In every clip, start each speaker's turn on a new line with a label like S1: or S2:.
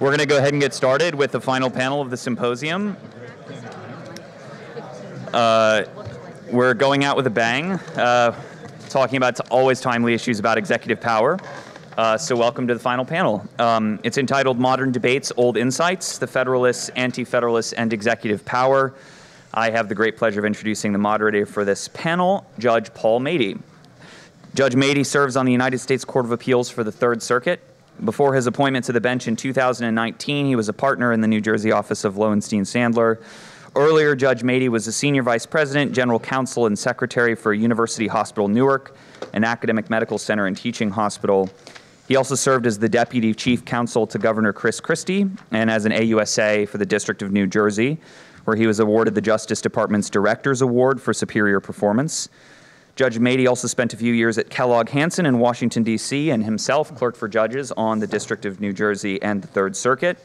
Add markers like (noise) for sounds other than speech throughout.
S1: We're going to go ahead and get started with the final panel of the symposium. Uh, we're going out with a bang, uh, talking about always timely issues about executive power. Uh, so, welcome to the final panel. Um, it's entitled Modern Debates, Old Insights The Federalists, Anti Federalists, and Executive Power. I have the great pleasure of introducing the moderator for this panel, Judge Paul Matey. Judge Matey serves on the United States Court of Appeals for the Third Circuit. Before his appointment to the bench in 2019, he was a partner in the New Jersey office of Lowenstein Sandler. Earlier, Judge Matey was a senior vice president, general counsel, and secretary for University Hospital Newark, an academic medical center and teaching hospital. He also served as the deputy chief counsel to Governor Chris Christie and as an AUSA for the District of New Jersey, where he was awarded the Justice Department's Director's Award for Superior Performance. Judge Matey also spent a few years at Kellogg Hansen in Washington, D.C., and himself clerked for judges on the District of New Jersey and the Third Circuit.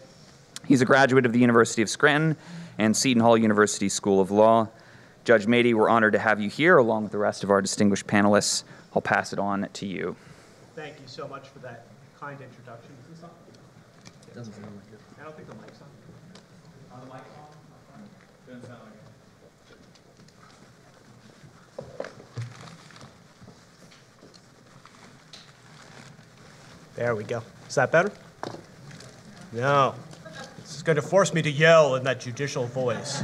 S1: He's a graduate of the University of Scranton and Seton Hall University School of Law. Judge Matey, we're honored to have you here along with the rest of our distinguished panelists. I'll pass it on to you.
S2: Thank you so much for that kind introduction. Is this on? It doesn't sound like it. I don't think the mic's on. On the mic's on? Doesn't sound like it. There we go. Is that better? No. This is going to force me to yell in that judicial voice.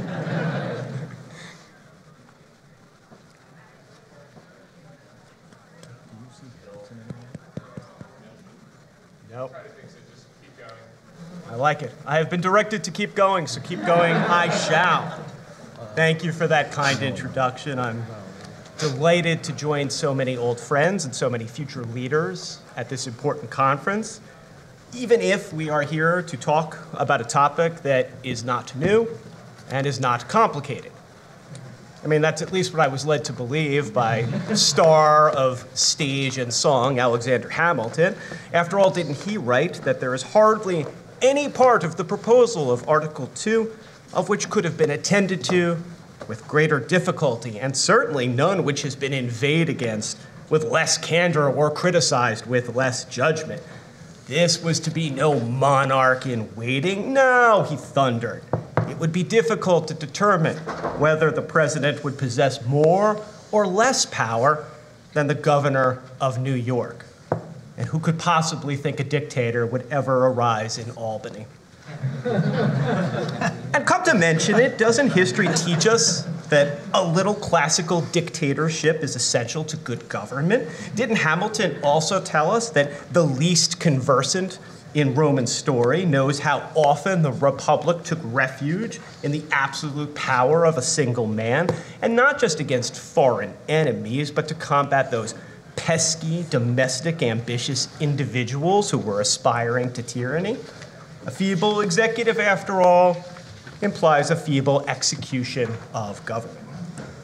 S2: Nope. I like it. I have been directed to keep going, so keep going. I shall. Thank you for that kind introduction. I'm uh, delighted to join so many old friends and so many future leaders at this important conference, even if we are here to talk about a topic that is not new and is not complicated. I mean, that's at least what I was led to believe by the star of stage and song, Alexander Hamilton. After all, didn't he write that there is hardly any part of the proposal of Article 2 of which could have been attended to with greater difficulty, and certainly none which has been inveighed against with less candor or criticized with less judgment. This was to be no monarch in waiting. No, he thundered. It would be difficult to determine whether the president would possess more or less power than the governor of New York. And who could possibly think a dictator would ever arise in Albany? (laughs) and come to mention it, doesn't history teach us that a little classical dictatorship is essential to good government? Didn't Hamilton also tell us that the least conversant in Roman story knows how often the Republic took refuge in the absolute power of a single man, and not just against foreign enemies, but to combat those pesky, domestic, ambitious individuals who were aspiring to tyranny? A feeble executive, after all, implies a feeble execution of government.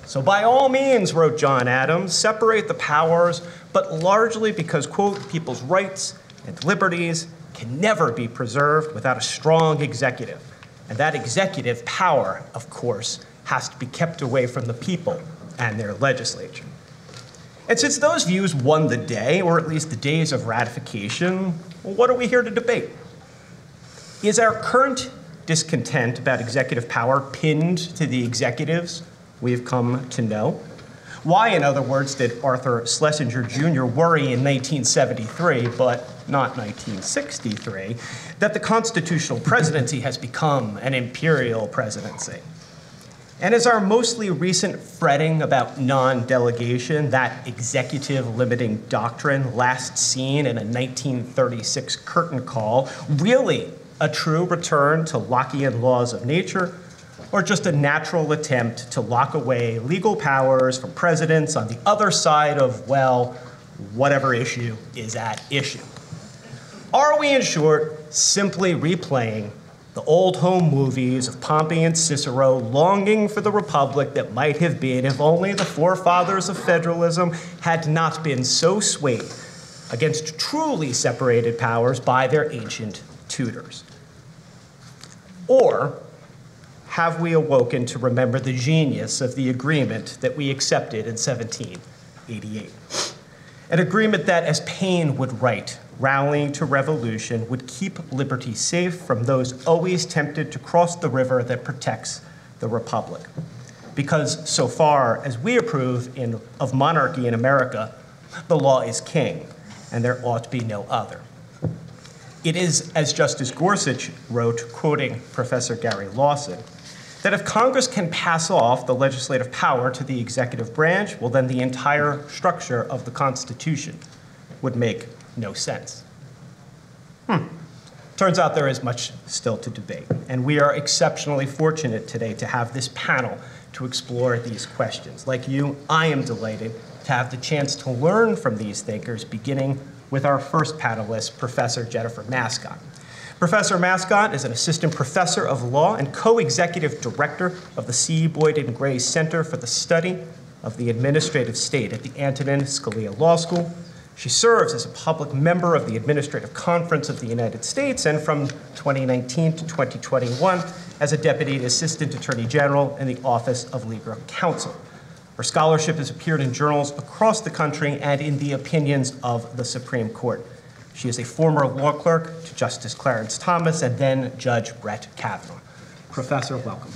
S2: So, by all means, wrote John Adams, separate the powers, but largely because, quote, people's rights and liberties can never be preserved without a strong executive. And that executive power, of course, has to be kept away from the people and their legislature. And since those views won the day, or at least the days of ratification, well, what are we here to debate? Is our current discontent about executive power pinned to the executives we've come to know? Why, in other words, did Arthur Schlesinger Jr. worry in 1973, but not 1963, that the constitutional presidency has become an imperial presidency? And is our mostly recent fretting about non delegation, that executive limiting doctrine last seen in a 1936 curtain call, really a true return to Lockean laws of nature, or just a natural attempt to lock away legal powers from presidents on the other side of, well, whatever issue is at issue? Are we, in short, simply replaying the old home movies of Pompey and Cicero longing for the republic that might have been if only the forefathers of federalism had not been so swayed against truly separated powers by their ancient tutors? Or have we awoken to remember the genius of the agreement that we accepted in 1788? An agreement that, as Paine would write, rallying to revolution would keep liberty safe from those always tempted to cross the river that protects the republic. Because so far as we approve in, of monarchy in America, the law is king, and there ought to be no other. It is, as Justice Gorsuch wrote, quoting Professor Gary Lawson, that if Congress can pass off the legislative power to the executive branch, well, then the entire structure of the Constitution would make no sense. Hmm. Turns out there is much still to debate, and we are exceptionally fortunate today to have this panel to explore these questions. Like you, I am delighted to have the chance to learn from these thinkers, beginning with our first panelist, Professor Jennifer Mascott. Professor Mascott is an assistant professor of law and co executive director of the C. Boyden Gray Center for the Study of the Administrative State at the Antonin Scalia Law School. She serves as a public member of the Administrative Conference of the United States and from 2019 to 2021 as a deputy assistant attorney general in the Office of Legal Counsel. Her scholarship has appeared in journals across the country and in the opinions of the Supreme Court. She is a former law clerk to Justice Clarence Thomas and then Judge Brett Kavanaugh. Professor, welcome.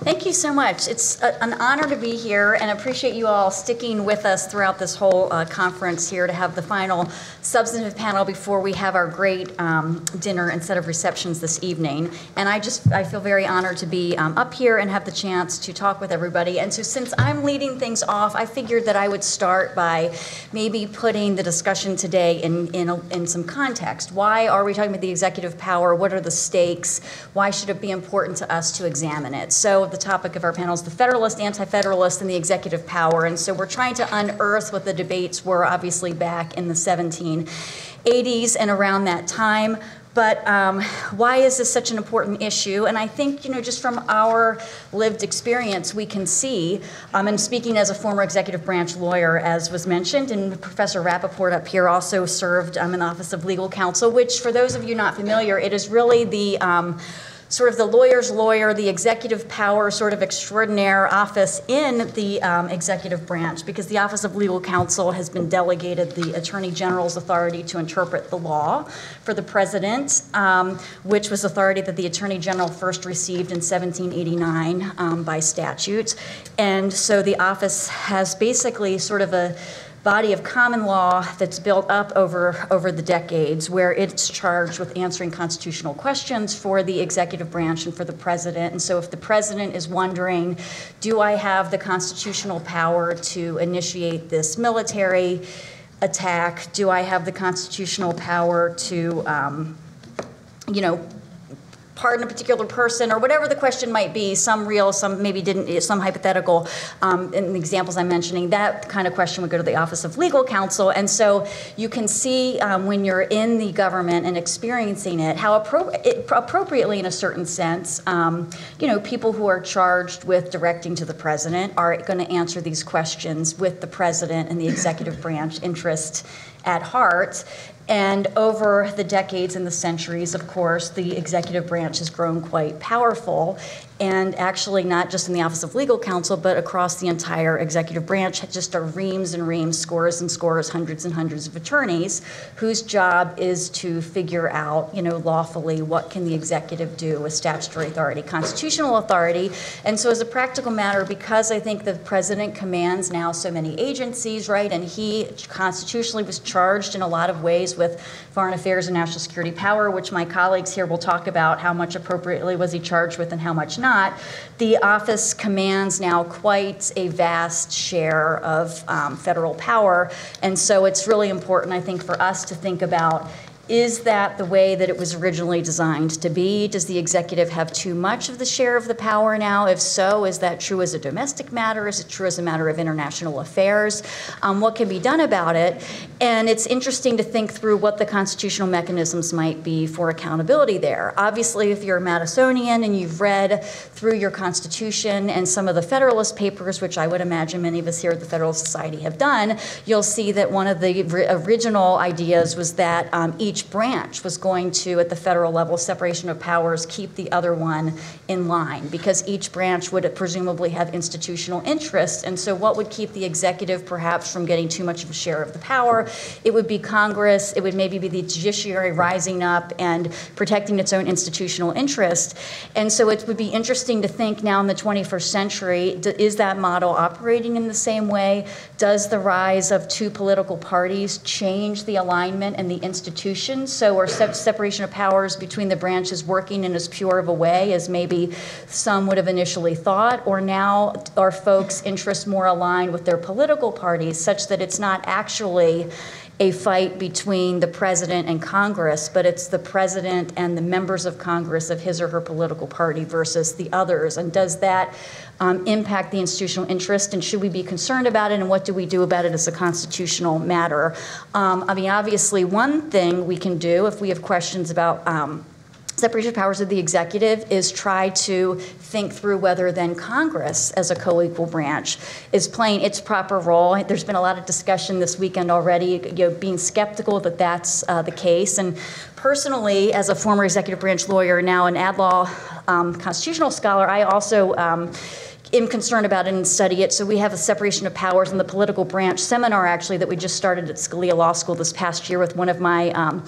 S3: Thank you so much. It's a, an honor to be here and appreciate you all sticking with us throughout this whole uh, conference here to have the final substantive panel before we have our great um, dinner and set of receptions this evening. And I just I feel very honored to be um, up here and have the chance to talk with everybody. And so since I'm leading things off, I figured that I would start by maybe putting the discussion today in in, a, in some context. Why are we talking about the executive power? What are the stakes? Why should it be important to us to examine it? So the topic of our panel is the Federalist, Anti-Federalist, and the executive power. And so we're trying to unearth what the debates were obviously back in the 1780s and around that time. But um, why is this such an important issue? And I think, you know, just from our lived experience, we can see, um, and speaking as a former executive branch lawyer, as was mentioned, and Professor Rappaport up here also served um, in the Office of Legal Counsel, which, for those of you not familiar, it is really the um, sort of the lawyer's lawyer, the executive power sort of extraordinaire office in the um, executive branch, because the Office of Legal Counsel has been delegated the Attorney General's authority to interpret the law for the president, um, which was authority that the Attorney General first received in 1789 um, by statute. And so the office has basically sort of a body of common law that's built up over, over the decades, where it's charged with answering constitutional questions for the executive branch and for the president. And so, if the president is wondering, do I have the constitutional power to initiate this military attack? Do I have the constitutional power to, um, you know, pardon a particular person or whatever the question might be, some real, some maybe didn't, some hypothetical. Um, in the examples I'm mentioning, that kind of question would go to the Office of Legal Counsel. And so you can see um, when you're in the government and experiencing it, how appro- it, appropriately, in a certain sense, um, you know, people who are charged with directing to the president are going to answer these questions with the president and the executive branch interest at heart. And over the decades and the centuries, of course, the executive branch has grown quite powerful and actually not just in the Office of Legal Counsel, but across the entire executive branch, just are reams and reams, scores and scores, hundreds and hundreds of attorneys whose job is to figure out, you know, lawfully what can the executive do with statutory authority, constitutional authority. And so as a practical matter, because I think the president commands now so many agencies, right, and he constitutionally was charged in a lot of ways with foreign affairs and national security power, which my colleagues here will talk about how much appropriately was he charged with and how much not not, the office commands now quite a vast share of um, federal power. And so it's really important, I think, for us to think about is that the way that it was originally designed to be? Does the executive have too much of the share of the power now? If so, is that true as a domestic matter? Is it true as a matter of international affairs? Um, what can be done about it? And it's interesting to think through what the constitutional mechanisms might be for accountability there. Obviously, if you're a Madisonian and you've read through your Constitution and some of the Federalist Papers, which I would imagine many of us here at the Federalist Society have done, you'll see that one of the original ideas was that um, each each branch was going to, at the federal level, separation of powers, keep the other one in line because each branch would presumably have institutional interests. And so, what would keep the executive perhaps from getting too much of a share of the power? It would be Congress, it would maybe be the judiciary rising up and protecting its own institutional interest. And so, it would be interesting to think now in the 21st century is that model operating in the same way? Does the rise of two political parties change the alignment and the institutions? So, are separation of powers between the branches working in as pure of a way as maybe some would have initially thought? Or now are folks' interests more aligned with their political parties such that it's not actually a fight between the president and Congress, but it's the president and the members of Congress of his or her political party versus the others. And does that um, impact the institutional interest? And should we be concerned about it? And what do we do about it as a constitutional matter? Um, I mean, obviously, one thing we can do if we have questions about um, separation of powers of the executive is try to think through whether then Congress, as a co equal branch, is playing its proper role. There's been a lot of discussion this weekend already, you know, being skeptical that that's uh, the case. And personally, as a former executive branch lawyer, now an ad law um, constitutional scholar, I also um, am concerned about it and study it. So we have a separation of powers in the political branch seminar actually that we just started at Scalia Law School this past year with one of my um,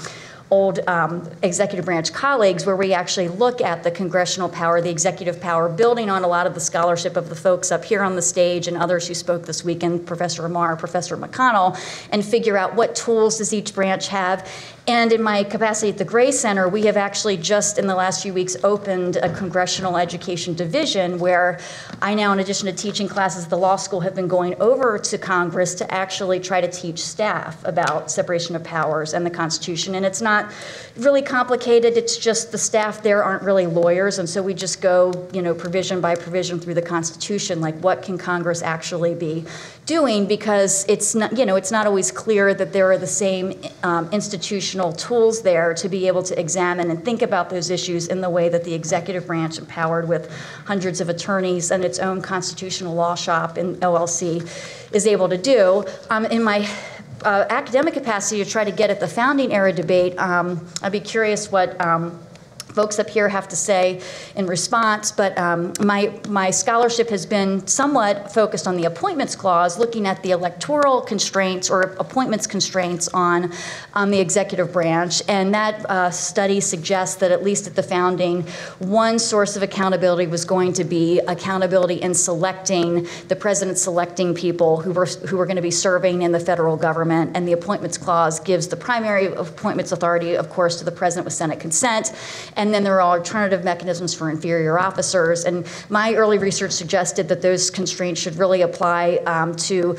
S3: old um, executive branch colleagues where we actually look at the congressional power, the executive power, building on a lot of the scholarship of the folks up here on the stage and others who spoke this weekend, Professor Amar, Professor McConnell, and figure out what tools does each branch have and in my capacity at the Gray Center, we have actually just in the last few weeks opened a congressional education division where I now, in addition to teaching classes at the law school, have been going over to Congress to actually try to teach staff about separation of powers and the Constitution. And it's not really complicated. It's just the staff there aren't really lawyers, and so we just go, you know, provision by provision through the Constitution, like what can Congress actually be doing? Because it's not, you know, it's not always clear that there are the same um, institutional tools there to be able to examine and think about those issues in the way that the executive branch, empowered with hundreds of attorneys and its own constitutional law shop in OLC, is able to do. Um, in my uh, academic capacity to try to get at the founding era debate, um, I'd be curious what. Um, folks up here have to say in response, but um, my, my scholarship has been somewhat focused on the appointments clause, looking at the electoral constraints or appointments constraints on, on the executive branch. And that uh, study suggests that, at least at the founding, one source of accountability was going to be accountability in selecting the president selecting people who were, who were going to be serving in the federal government. And the appointments clause gives the primary appointments authority, of course, to the president with Senate consent and then there are alternative mechanisms for inferior officers. And my early research suggested that those constraints should really apply um, to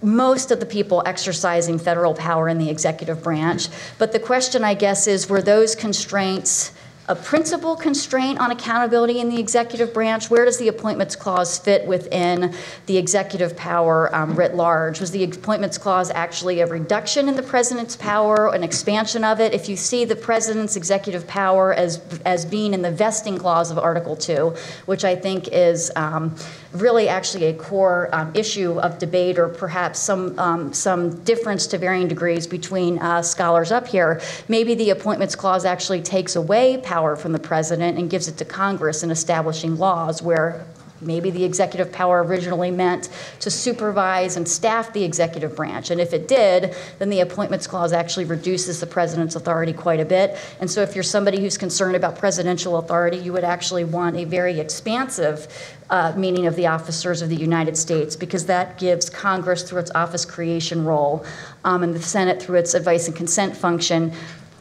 S3: most of the people exercising federal power in the executive branch. But the question, I guess, is were those constraints a principal constraint on accountability in the executive branch? Where does the appointments clause fit within the executive power um, writ large? Was the appointments clause actually a reduction in the president's power, an expansion of it? If you see the president's executive power as as being in the vesting clause of Article Two, which I think is um, really actually a core um, issue of debate, or perhaps some um, some difference to varying degrees between uh, scholars up here, maybe the appointments clause actually takes away power power from the president and gives it to Congress in establishing laws where maybe the executive power originally meant to supervise and staff the executive branch. And if it did, then the appointments clause actually reduces the president's authority quite a bit. And so if you're somebody who's concerned about presidential authority, you would actually want a very expansive uh, meaning of the officers of the United States because that gives Congress, through its office creation role, um, and the Senate, through its advice and consent function,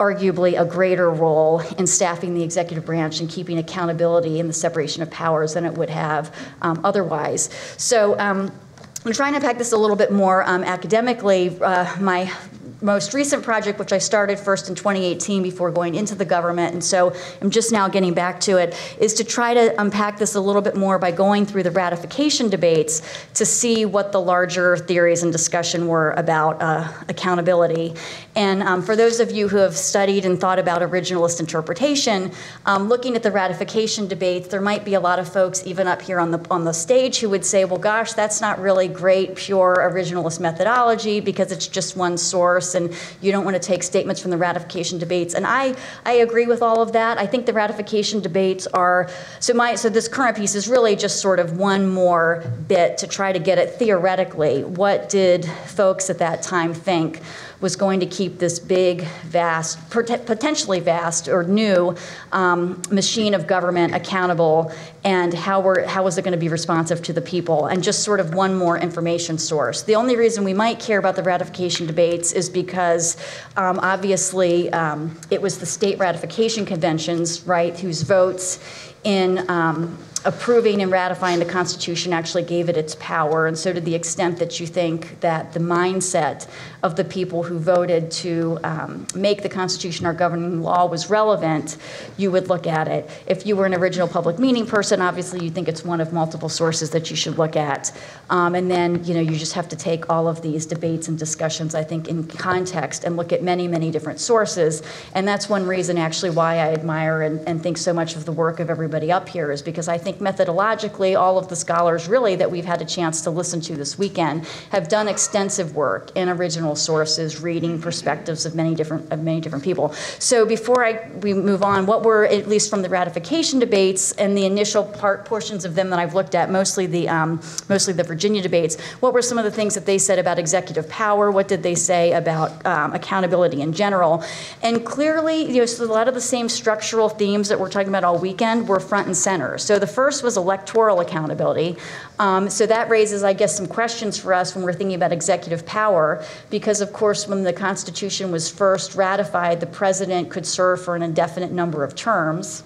S3: arguably a greater role in staffing the executive branch and keeping accountability in the separation of powers than it would have um, otherwise. So um, I'm trying to unpack this a little bit more um, academically. Uh, my most recent project, which I started first in 2018 before going into the government, and so I'm just now getting back to it, is to try to unpack this a little bit more by going through the ratification debates to see what the larger theories and discussion were about uh, accountability. And um, for those of you who have studied and thought about originalist interpretation, um, looking at the ratification debates, there might be a lot of folks, even up here on the on the stage, who would say, "Well, gosh, that's not really great, pure originalist methodology because it's just one source." And you don't want to take statements from the ratification debates. And I, I agree with all of that. I think the ratification debates are so my so this current piece is really just sort of one more bit to try to get at theoretically what did folks at that time think was going to keep this big, vast, potentially vast or new um, machine of government accountable, and how, were, how was it going to be responsive to the people? And just sort of one more information source. The only reason we might care about the ratification debates is because um, obviously um, it was the state ratification conventions, right, whose votes in um, approving and ratifying the Constitution actually gave it its power. And so, to the extent that you think that the mindset of the people who voted to um, make the Constitution our governing law was relevant, you would look at it. If you were an original public meaning person, obviously you think it's one of multiple sources that you should look at. Um, and then, you know, you just have to take all of these debates and discussions, I think, in context and look at many, many different sources. And that's one reason, actually, why I admire and, and think so much of the work of everybody up here is because I think think methodologically, all of the scholars really that we've had a chance to listen to this weekend have done extensive work in original sources, reading perspectives of many different of many different people. So before I we move on, what were at least from the ratification debates and the initial part portions of them that I've looked at, mostly the um, mostly the Virginia debates. What were some of the things that they said about executive power? What did they say about um, accountability in general? And clearly, you know, so a lot of the same structural themes that we're talking about all weekend were front and center. So the first first was electoral accountability. Um, so that raises, I guess, some questions for us when we're thinking about executive power, because of course, when the Constitution was first ratified, the president could serve for an indefinite number of terms.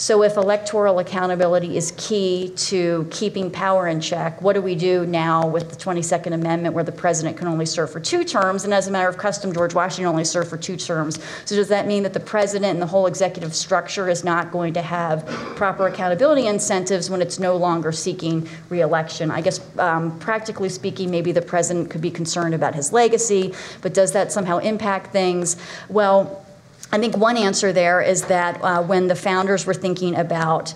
S3: So if electoral accountability is key to keeping power in check, what do we do now with the 22nd Amendment where the president can only serve for two terms? And as a matter of custom, George Washington only served for two terms. So does that mean that the president and the whole executive structure is not going to have proper accountability incentives when it's no longer seeking reelection? I guess um, practically speaking, maybe the president could be concerned about his legacy, but does that somehow impact things? Well, I think one answer there is that uh, when the founders were thinking about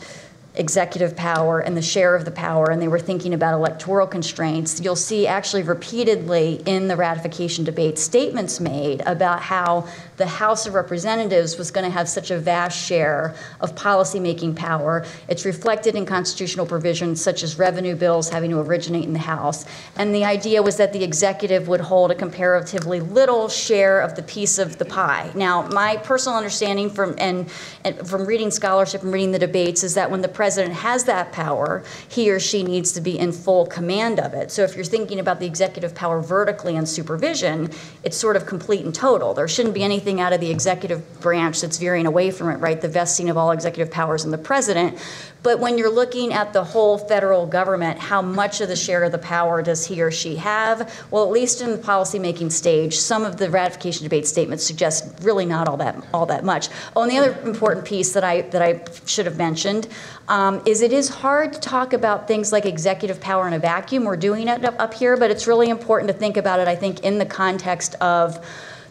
S3: executive power and the share of the power, and they were thinking about electoral constraints, you'll see actually repeatedly in the ratification debate statements made about how the House of Representatives was going to have such a vast share of policymaking power. It's reflected in constitutional provisions such as revenue bills having to originate in the House. And the idea was that the executive would hold a comparatively little share of the piece of the pie. Now, my personal understanding from and, and from reading scholarship and reading the debates is that when the president has that power, he or she needs to be in full command of it. So if you're thinking about the executive power vertically and supervision, it's sort of complete and total. There shouldn't be anything anything out of the executive branch that's veering away from it, right? The vesting of all executive powers in the president. But when you're looking at the whole federal government, how much of the share of the power does he or she have? Well, at least in the policymaking stage, some of the ratification debate statements suggest really not all that all that much. Oh, and the other important piece that I that I should have mentioned um, is it is hard to talk about things like executive power in a vacuum. We're doing it up, up here, but it's really important to think about it. I think in the context of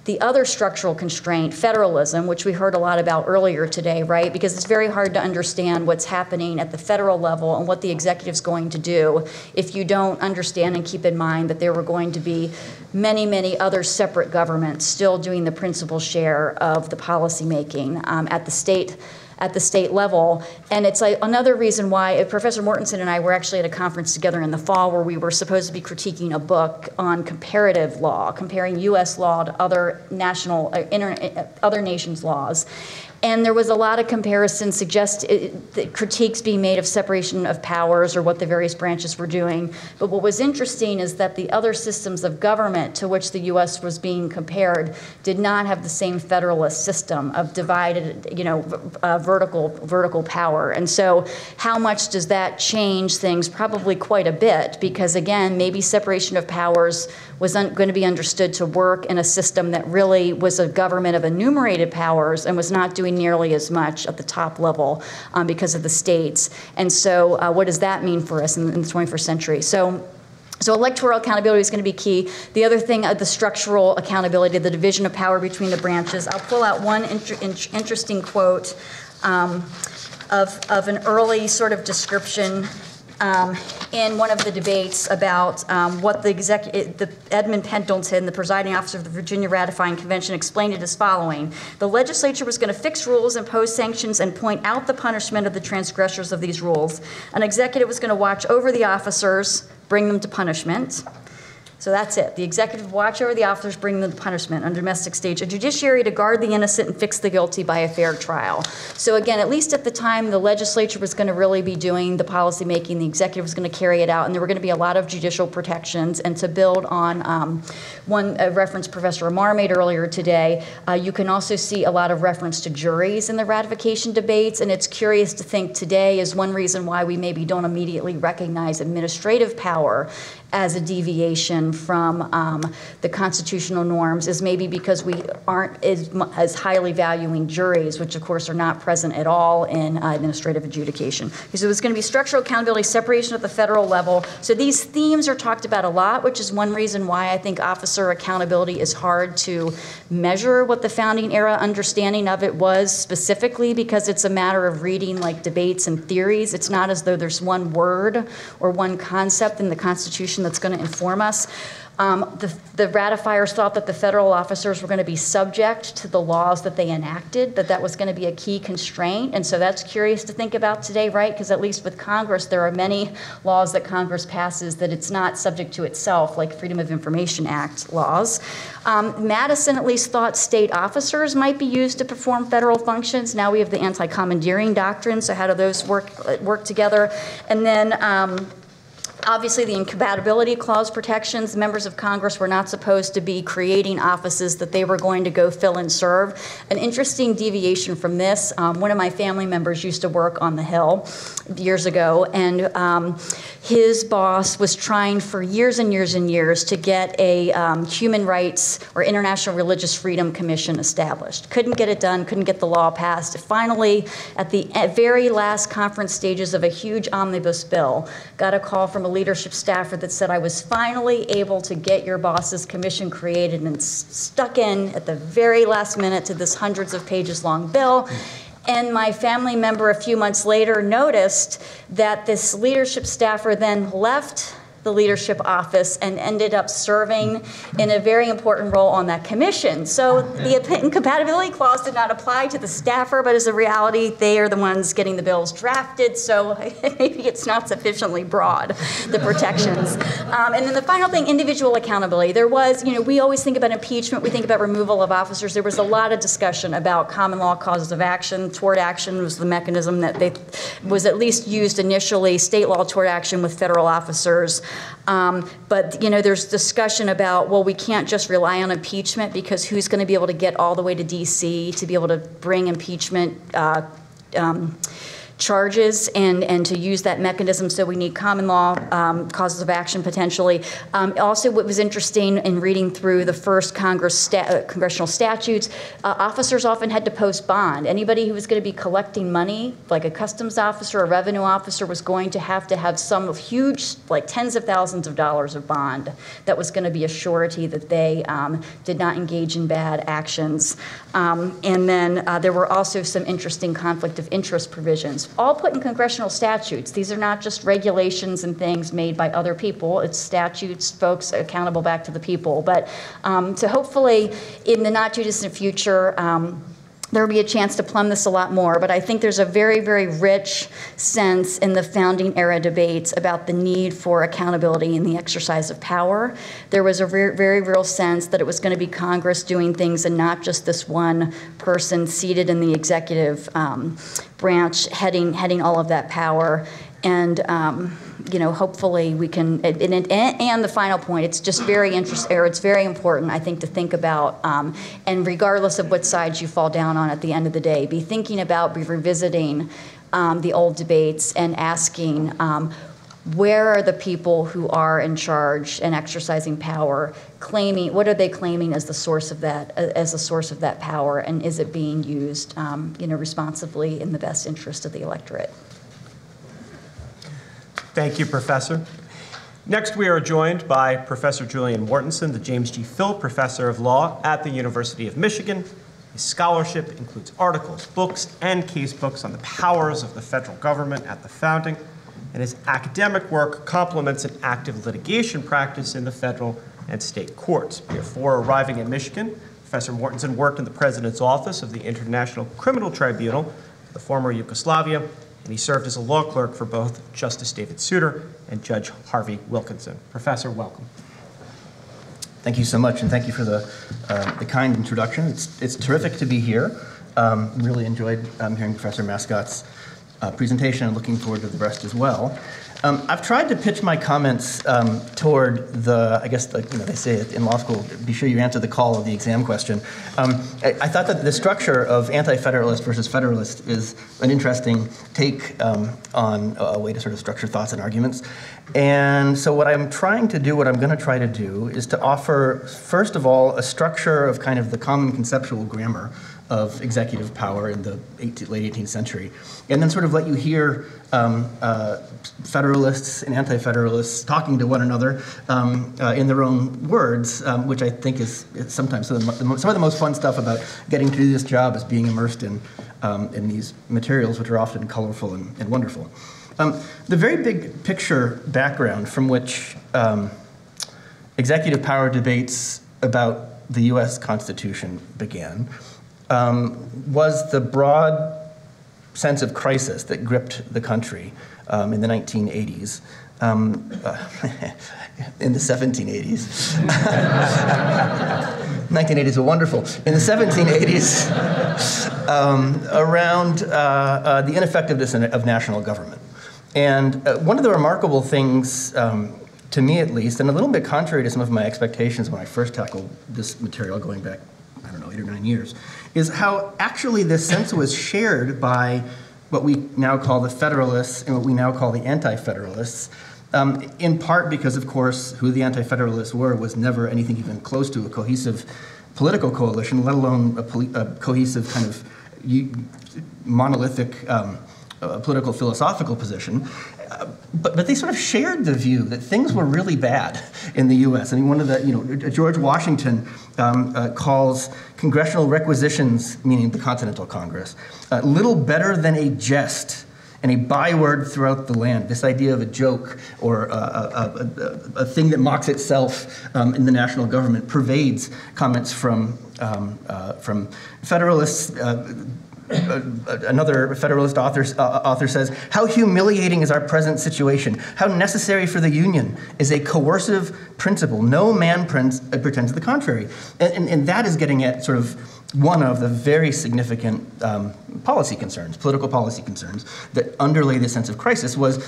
S3: the other structural constraint, federalism, which we heard a lot about earlier today, right? Because it's very hard to understand what's happening at the federal level and what the executive's going to do if you don't understand and keep in mind that there were going to be many, many other separate governments still doing the principal share of the policymaking um, at the state at the state level. And it's like another reason why Professor Mortenson and I were actually at a conference together in the fall where we were supposed to be critiquing a book on comparative law, comparing U.S. law to other national, uh, inter, uh, other nations' laws. And there was a lot of comparisons, suggest uh, critiques being made of separation of powers or what the various branches were doing. But what was interesting is that the other systems of government to which the U.S. was being compared did not have the same federalist system of divided, you know, uh, vertical vertical power. And so, how much does that change things? Probably quite a bit, because again, maybe separation of powers was going to be understood to work in a system that really was a government of enumerated powers and was not doing nearly as much at the top level um, because of the states. And so, uh, what does that mean for us in, in the 21st century? So, so electoral accountability is going to be key. The other thing, uh, the structural accountability, the division of power between the branches. I'll pull out one inter- interesting quote um, of, of an early sort of description um, in one of the debates about um, what the exec, the Edmund Pendleton, the presiding officer of the Virginia Ratifying Convention, explained it as following: The legislature was going to fix rules, impose sanctions, and point out the punishment of the transgressors of these rules. An executive was going to watch over the officers, bring them to punishment. So that's it. The executive watch over the officers, bring them to punishment on domestic stage. A judiciary to guard the innocent and fix the guilty by a fair trial. So again, at least at the time, the legislature was going to really be doing the policy making. The executive was going to carry it out, and there were going to be a lot of judicial protections. And to build on um, one reference Professor Amar made earlier today, uh, you can also see a lot of reference to juries in the ratification debates. And it's curious to think today is one reason why we maybe don't immediately recognize administrative power as a deviation from um, the constitutional norms is maybe because we aren't as, as, highly valuing juries, which of course are not present at all in uh, administrative adjudication. So it's going to be structural accountability, separation at the federal level. So these themes are talked about a lot, which is one reason why I think officer accountability is hard to measure what the founding era understanding of it was specifically because it's a matter of reading like debates and theories. It's not as though there's one word or one concept in the Constitution that's going to inform us. Um, the, the, ratifiers thought that the federal officers were going to be subject to the laws that they enacted, that that was going to be a key constraint. And so that's curious to think about today, right? Because at least with Congress, there are many laws that Congress passes that it's not subject to itself, like Freedom of Information Act laws. Um, Madison at least thought state officers might be used to perform federal functions. Now we have the anti-commandeering doctrine, so how do those work, work together? And then um, Obviously, the incompatibility clause protections, members of Congress were not supposed to be creating offices that they were going to go fill and serve. An interesting deviation from this um, one of my family members used to work on the Hill years ago, and um, his boss was trying for years and years and years to get a um, human rights or international religious freedom commission established. Couldn't get it done, couldn't get the law passed. Finally, at the very last conference stages of a huge omnibus bill, got a call from a leadership staffer that said, I was finally able to get your boss's commission created and stuck in at the very last minute to this hundreds of pages long bill. And my family member a few months later noticed that this leadership staffer then left the leadership office and ended up serving in a very important role on that commission. So the incompatibility clause did not apply to the staffer, but as a reality, they are the ones getting the bills drafted. So (laughs) maybe it's not sufficiently broad, the protections. Um, and then the final thing, individual accountability. There was, you know, we always think about impeachment, we think about removal of officers. There was a lot of discussion about common law causes of action. Tort action was the mechanism that they was at least used initially. State law tort action with federal officers. Um, but you know, there's discussion about well, we can't just rely on impeachment because who's going to be able to get all the way to D.C. to be able to bring impeachment? Uh, um, charges and, and to use that mechanism. So we need common law um, causes of action potentially. Um, also, what was interesting in reading through the first Congress sta- uh, congressional statutes, uh, officers often had to post bond. Anybody who was going to be collecting money, like a customs officer or revenue officer, was going to have to have some huge, like tens of thousands of dollars of bond that was going to be a surety that they um, did not engage in bad actions. Um, and then uh, there were also some interesting conflict of interest provisions all put in congressional statutes. These are not just regulations and things made by other people. It's statutes, folks accountable back to the people. But um, so hopefully, in the not too distant future. Um, there will be a chance to plumb this a lot more, but I think there's a very, very rich sense in the founding era debates about the need for accountability in the exercise of power. There was a very, very real sense that it was going to be Congress doing things and not just this one person seated in the executive um, branch heading, heading all of that power. And um, you know, hopefully we can, and, and, and, the final point, it's just very interesting, or it's very important, I think, to think about, um, and regardless of what sides you fall down on at the end of the day, be thinking about, be revisiting um, the old debates and asking, um, where are the people who are in charge and exercising power claiming what are they claiming as the source of that as the source of that power and is it being used um, you know responsibly in the best interest of the electorate
S2: Thank you, Professor. Next, we are joined by Professor Julian Mortenson, the James G. Phillipp Professor of Law at the University of Michigan. His scholarship includes articles, books, and case books on the powers of the federal government at the founding, and his academic work complements an active litigation practice in the federal and state courts. Before arriving at Michigan, Professor Mortenson worked in the President's Office of the International Criminal Tribunal, the former Yugoslavia, and he served as a law clerk for both Justice David Souter and Judge Harvie Wilkinson. Professor, welcome.
S4: Thank you so much, and thank you for the, uh, the kind introduction. It's, it's terrific to be here. Um, really enjoyed um, hearing Professor Mascott's uh, presentation and looking forward to the rest as well. Um, I've tried to pitch my comments um, toward the, I guess, the, you know, they say it in law school, be sure you answer the call of the exam question. Um, I, I, thought that the structure of anti-federalist versus federalist is an interesting take um, on a way to sort of structure thoughts and arguments. And so what I'm trying to do, what I'm going to try to do, is to offer, first of all, a structure of kind of the common conceptual grammar of executive power in the 18, late 18th century, and then sort of let you hear um, uh, Federalists and Anti-Federalists talking to one another um, uh, in their own words, um, which I think is, is sometimes some of, the, some of, the, most fun stuff about getting to do this job is being immersed in um, in these materials, which are often colorful and, and wonderful. Um, the very big picture background from which um, executive power debates about the U.S. Constitution began um, was the broad sense of crisis that gripped the country um, in the 1980s. Um, uh, (laughs) in the 1780s. 1980s (laughs) were wonderful. In the 1780s, (laughs) um, around uh, uh, the ineffectiveness of national government. And uh, one of the remarkable things, um, to me at least, and a little bit contrary to some of my expectations when I first tackled this material going back, I don't know, eight or nine years, is how actually this sense was shared by what we now call the Federalists and what we now call the Anti Federalists. Um, in part because, of course, who the Anti Federalists were was never anything even close to a cohesive political coalition, let alone a, a cohesive kind of monolithic um, uh, political philosophical position but, but they sort of shared the view that things were really bad in the U.S. I mean, one of the, you know, George Washington um, uh, calls congressional requisitions, meaning the Continental Congress, uh, little better than a jest and a byword throughout the land. This idea of a joke or a, a, a, a thing that mocks itself um, in the national government pervades comments from, um, uh, from Federalists. Uh, another Federalist author, uh, author says, How humiliating is our present situation? How necessary for the Union is a coercive principle. No man pretends, uh, pretends the contrary. And, and, and, that is getting at sort of one of the very significant um, policy concerns, political policy concerns, that underlay this sense of crisis was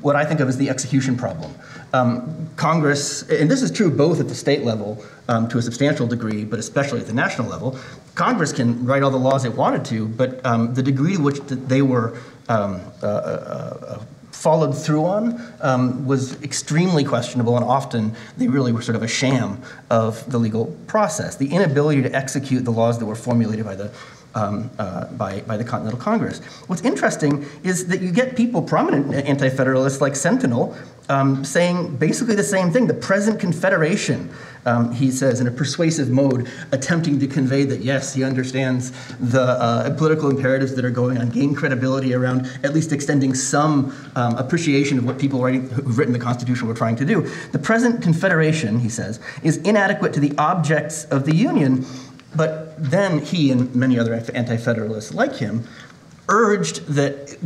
S4: what I think of as the execution problem. Um, Congress, and this is true both at the state level um, to a substantial degree, but especially at the national level, Congress can write all the laws it wanted to, but um, the degree to which they were um, uh, uh, uh, followed through on um, was extremely questionable, and often they really were sort of a sham of the legal process. The inability to execute the laws that were formulated by the um, uh, by, by the Continental Congress. What's interesting is that you get people, prominent anti federalists like Centinel, um, saying basically the same thing. The present Confederation, um, he says in a persuasive mode, attempting to convey that yes, he understands the uh, political imperatives that are going on, gain credibility around at least extending some um, appreciation of what people writing, who've written the Constitution were trying to do. The present Confederation, he says, is inadequate to the objects of the Union, but then he and many other anti federalists like him urged that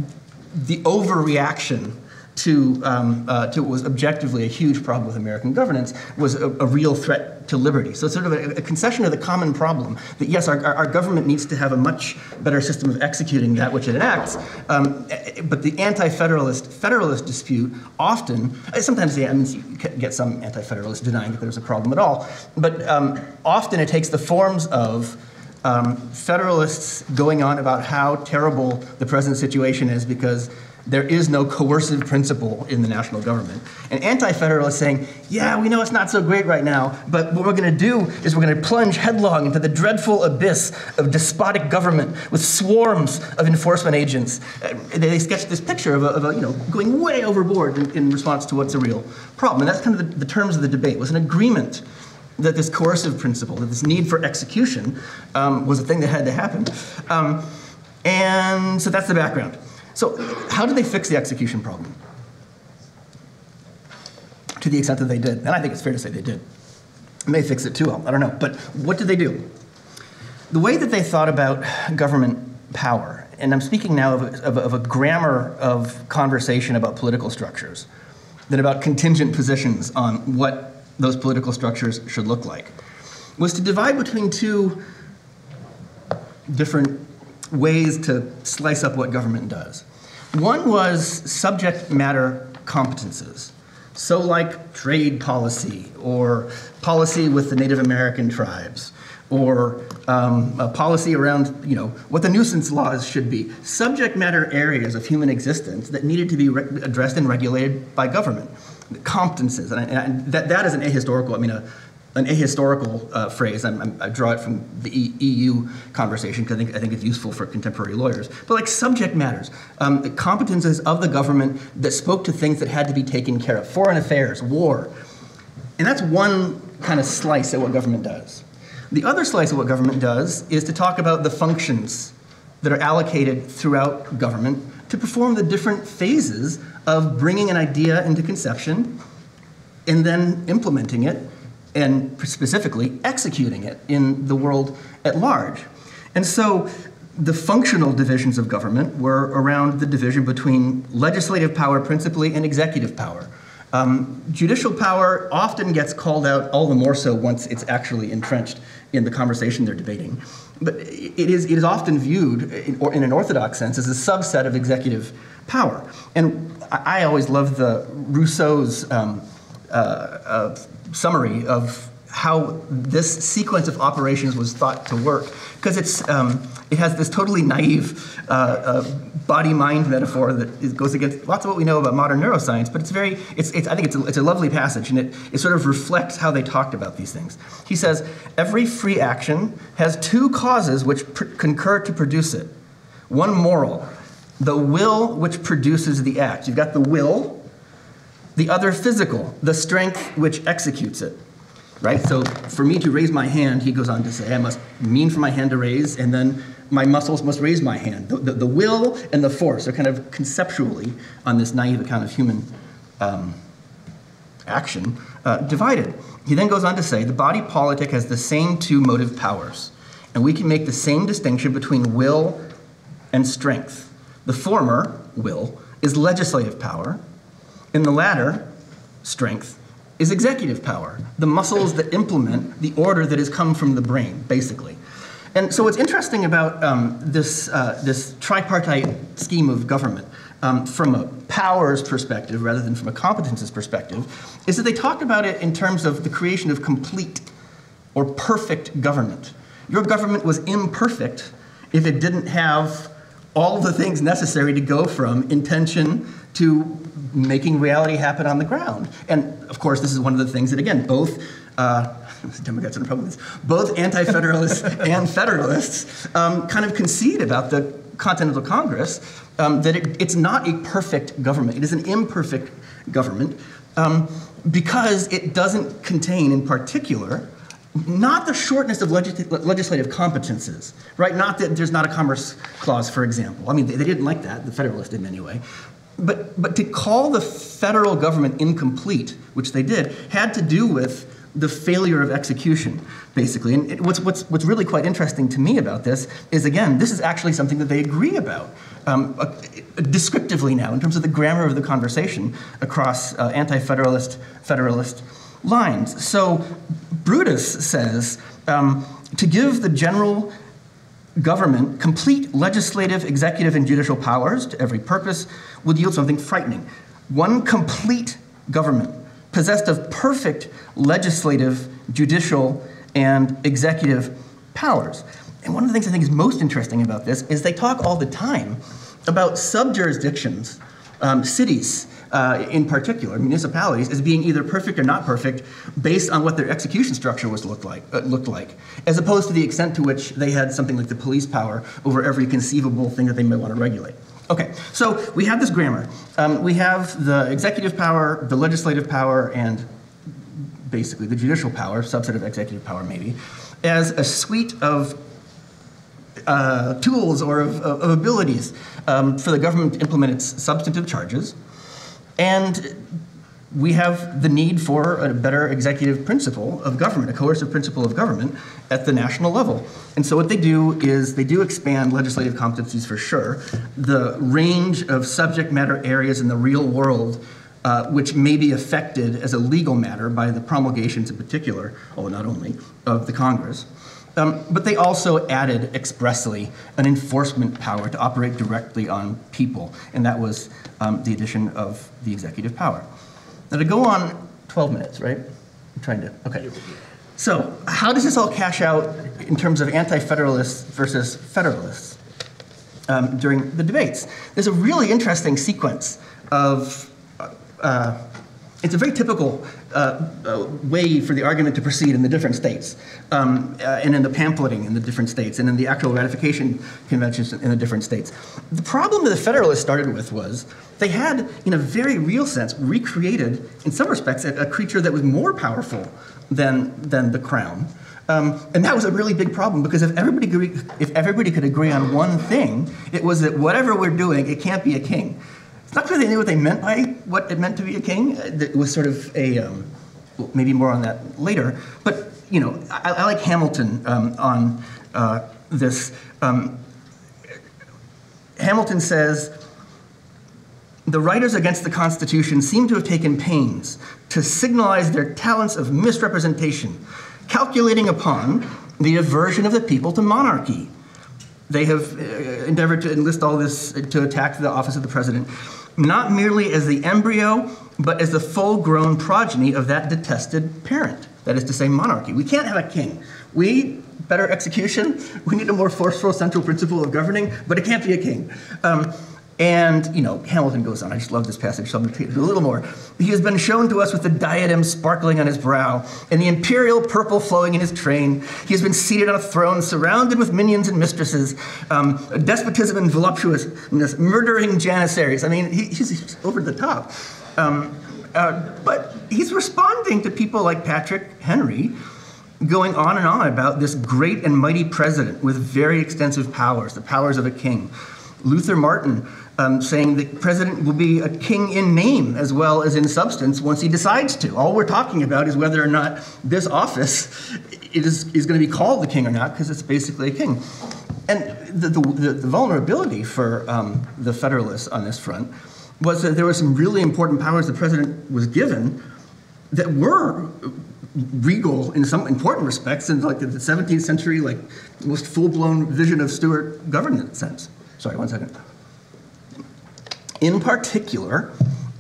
S4: the overreaction to, um, uh, to what was objectively a huge problem with American governance was a, a real threat to liberty. So it's sort of a, a, concession of the common problem that yes, our, our, government needs to have a much better system of executing that which it enacts, um, but the anti-federalist federalist dispute often, sometimes yeah, I mean, you get some anti-federalists denying that there's a problem at all, but um, often it takes the forms of um, Federalists going on about how terrible the present situation is because there is no coercive principle in the national government. And anti federalists saying, yeah, we know it's not so great right now, but what we're going to do is we're going to plunge headlong into the dreadful abyss of despotic government with swarms of enforcement agents. Uh, they sketch this picture of a, of a, you know, going way overboard in, in, response to what's a real problem. And that's kind of the, the terms of the debate, was an agreement that this coercive principle, that this need for execution, um, was a thing that had to happen. Um, and so that's the background. So, how did they fix the execution problem? to the extent that they did. And I think it's fair to say they did. May fix it too, I don't know. But what did they do? The way that they thought about government power, and I'm speaking now of a, of of a grammar of conversation about political structures, than about contingent positions on what those political structures should look like, was to divide between two different ways to slice up what government does. One was subject matter competences. So, like trade policy or policy with the Native American tribes or um, a policy around you know what the nuisance laws should be subject matter areas of human existence that needed to be re- addressed and regulated by government competences and, I, and that, that is an ahistorical i mean a, an ahistorical uh, phrase. I'm, I'm, i draw it from the e- eu conversation because I think, I think it's useful for contemporary lawyers. But like subject matters. Um, competences of the government that spoke to things that had to be taken care of. Foreign affairs war. And that's one kind of slice at what government does. The other slice of what government does is to talk about the functions that are allocated throughout government to perform the different phases of bringing an idea into conception and then implementing it and specifically executing it in the world at large. And so the functional divisions of government were around the division between legislative power principally and executive power. Um, judicial power often gets called out, all the more so once it's actually entrenched in the conversation they're debating. But it is, it is often viewed, in, or in an orthodox sense, as a subset of executive power. And I, always love the Rousseau's um, uh, uh, summary of how this sequence of operations was thought to work, because it's um, it has this totally naive uh, uh, body-mind metaphor that goes against lots of what we know about modern neuroscience. But it's very, it's, it's I think it's a, it's a lovely passage, and it, it sort of reflects how they talked about these things. He says, every free action has two causes which concur to produce it. One moral, the will which produces the act. You've got the will, the other physical, the strength which executes it right? So for me to raise my hand, he goes on to say, I must mean for my hand to raise, and then my muscles must raise my hand. The, the, the, will and the force are kind of conceptually on this naive account of human um, action uh, divided. He then goes on to say the body politic has the same two motive powers, and we can make the same distinction between will and strength. The former, will, is legislative power, in the latter, strength, is executive power, the muscles that implement the order that has come from the brain, basically. And so what's interesting about um, this, uh, this tripartite scheme of government um, from a powers perspective rather than from a competences perspective is that they talk about it in terms of the creation of complete or perfect government. Your government was imperfect if it didn't have all the things necessary to go from intention to making reality happen on the ground. And of course, this is one of the things that, again, both uh, (laughs) Democrats and Republicans, both anti federalists (laughs) and federalists, um, kind of concede about the Continental Congress um, that it, it's not a perfect government. It is an imperfect government um, because it doesn't contain, in particular, not the shortness of legis- legislative competences, right? Not that there's not a commerce clause, for example. I mean, they, they didn't like that, the Federalists didn't anyway. But, but to call the federal government incomplete, which they did, had to do with the failure of execution, basically. And it, what's, what's, what's really quite interesting to me about this is, again, this is actually something that they agree about um, uh, descriptively now in terms of the grammar of the conversation across uh, anti federalist, federalist lines. So Brutus says um, to give the general government complete legislative, executive, and judicial powers to every purpose would yield something frightening. One complete government possessed of perfect legislative, judicial, and executive powers. And one of the things I think is most interesting about this is they talk all the time about subjurisdictions, um, cities uh, in particular, municipalities, as being either perfect or not perfect based on what their execution structure was looked like, uh, looked like, as opposed to the extent to which they had something like the police power over every conceivable thing that they might want to regulate. Okay, so we have this grammar. Um, we have the executive power, the legislative power, and basically the judicial power, subset of executive power maybe, as a suite of uh, tools or of, of abilities um, for the government to implement its substantive charges. And we have the need for a better executive principle of government, a coercive principle of government at the national level. And so what they do is they do expand legislative competencies for sure. The range of subject matter areas in the real world uh, which may be affected as a legal matter by the promulgations in particular, although not only, of the Congress. Um, but they also added expressly an enforcement power to operate directly on people, and that was um, the addition of the executive power. Now, to go on 12 minutes, right? I'm trying to, okay. So, how does this all cash out in terms of anti federalists versus federalists um, during the debates? There's a really interesting sequence of uh, it's a very typical uh, uh, way for the argument to proceed in the different states, um, uh, and in the pamphleting in the different states, and in the actual ratification conventions in the different states. The problem that the Federalists started with was they had, in a very real sense, recreated, in some respects, a, a creature that was more powerful than, than the crown. Um, and that was a really big problem because if everybody, agree, if everybody could agree on one thing, it was that whatever we're doing, it can't be a king. Not clear they knew what they meant by what it meant to be a king. Uh, it was sort of a, um, maybe more on that later. But, you know, I, I like Hamilton um, on uh, this. Um, Hamilton says, the writers against the Constitution seem to have taken pains to signalize their talents of misrepresentation, calculating upon the aversion of the people to monarchy. They have uh, endeavored to enlist all this to attack the office of the president not merely as the embryo, but as the full grown progeny of that detested parent, that is to say, monarchy. We can't have a king. We better execution, we need a more forceful central principle of governing, but it can't be a king. Um, and, you know, Hamilton goes on. I just love this passage, so I'm going to it a little more. He has been shown to us with the diadem sparkling on his brow and the imperial purple flowing in his train. He has been seated on a throne surrounded with minions and mistresses, um, despotism and voluptuousness, murdering janissaries. I mean, he, he's, he's, over the top. Um, uh, but he's responding to people like Patrick Henry going on and on about this great and mighty president with very extensive powers, the powers of a king. Luther Martin um, saying the president will be a king in name as well as in substance once he decides to. All we're talking about is whether or not this office (laughs) is, is going to be called the king or not, because it's basically a king. And the, the, the vulnerability for um, the Federalists on this front was that there were some really important powers the president was given that were regal in some important respects in like the 17th century, like most full-blown vision of Stuart government sense. Sorry, one second in particular,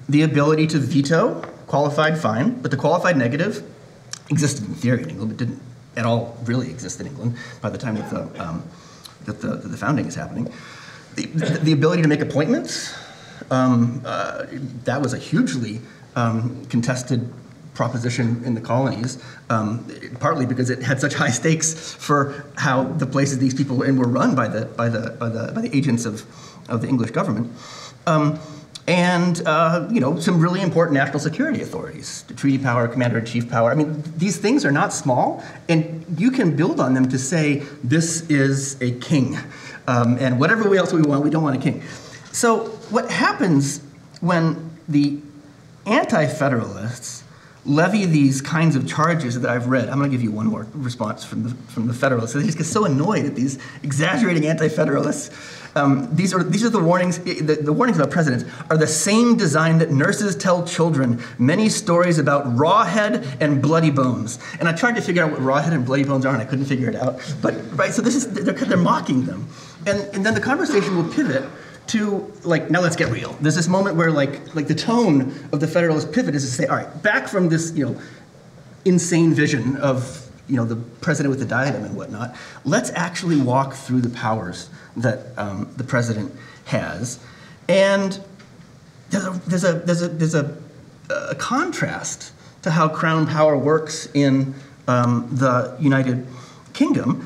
S4: the ability to veto qualified fine, but the qualified negative existed in theory in England, but didn't at all really exist in England by the time that the, um, that the, that the founding is happening. The, the, the ability to make appointments, um, uh, that was a hugely um, contested proposition in the colonies, um, partly because it had such high stakes for how the places these people were in were run by the, by the, by the, by the agents of, of the English government. Um, and uh, you know some really important national security authorities, the treaty power, commander-in-chief power. I mean, these things are not small, and you can build on them to say this is a king, um, and whatever else we want, we don't want a king. So what happens when the anti-federalists levy these kinds of charges that I've read? I'm going to give you one more response from the from the federalists. They just get so annoyed at these exaggerating anti-federalists um, these are these are the warnings. The, the, warnings about presidents are the same design that nurses tell children many stories about rawhead and bloody bones. And I tried to figure out what rawhead and bloody bones are, and I couldn't figure it out. But right, so this is they're, they're mocking them, and and then the conversation will pivot to like now let's get real. There's this moment where like like the tone of the Federalist pivot is to say, all right, back from this you know insane vision of you know the president with the diadem and whatnot. Let's actually walk through the powers that um, the president has. And there's a, there's a, there's a, there's a, a contrast to how crown power works in um, the United Kingdom.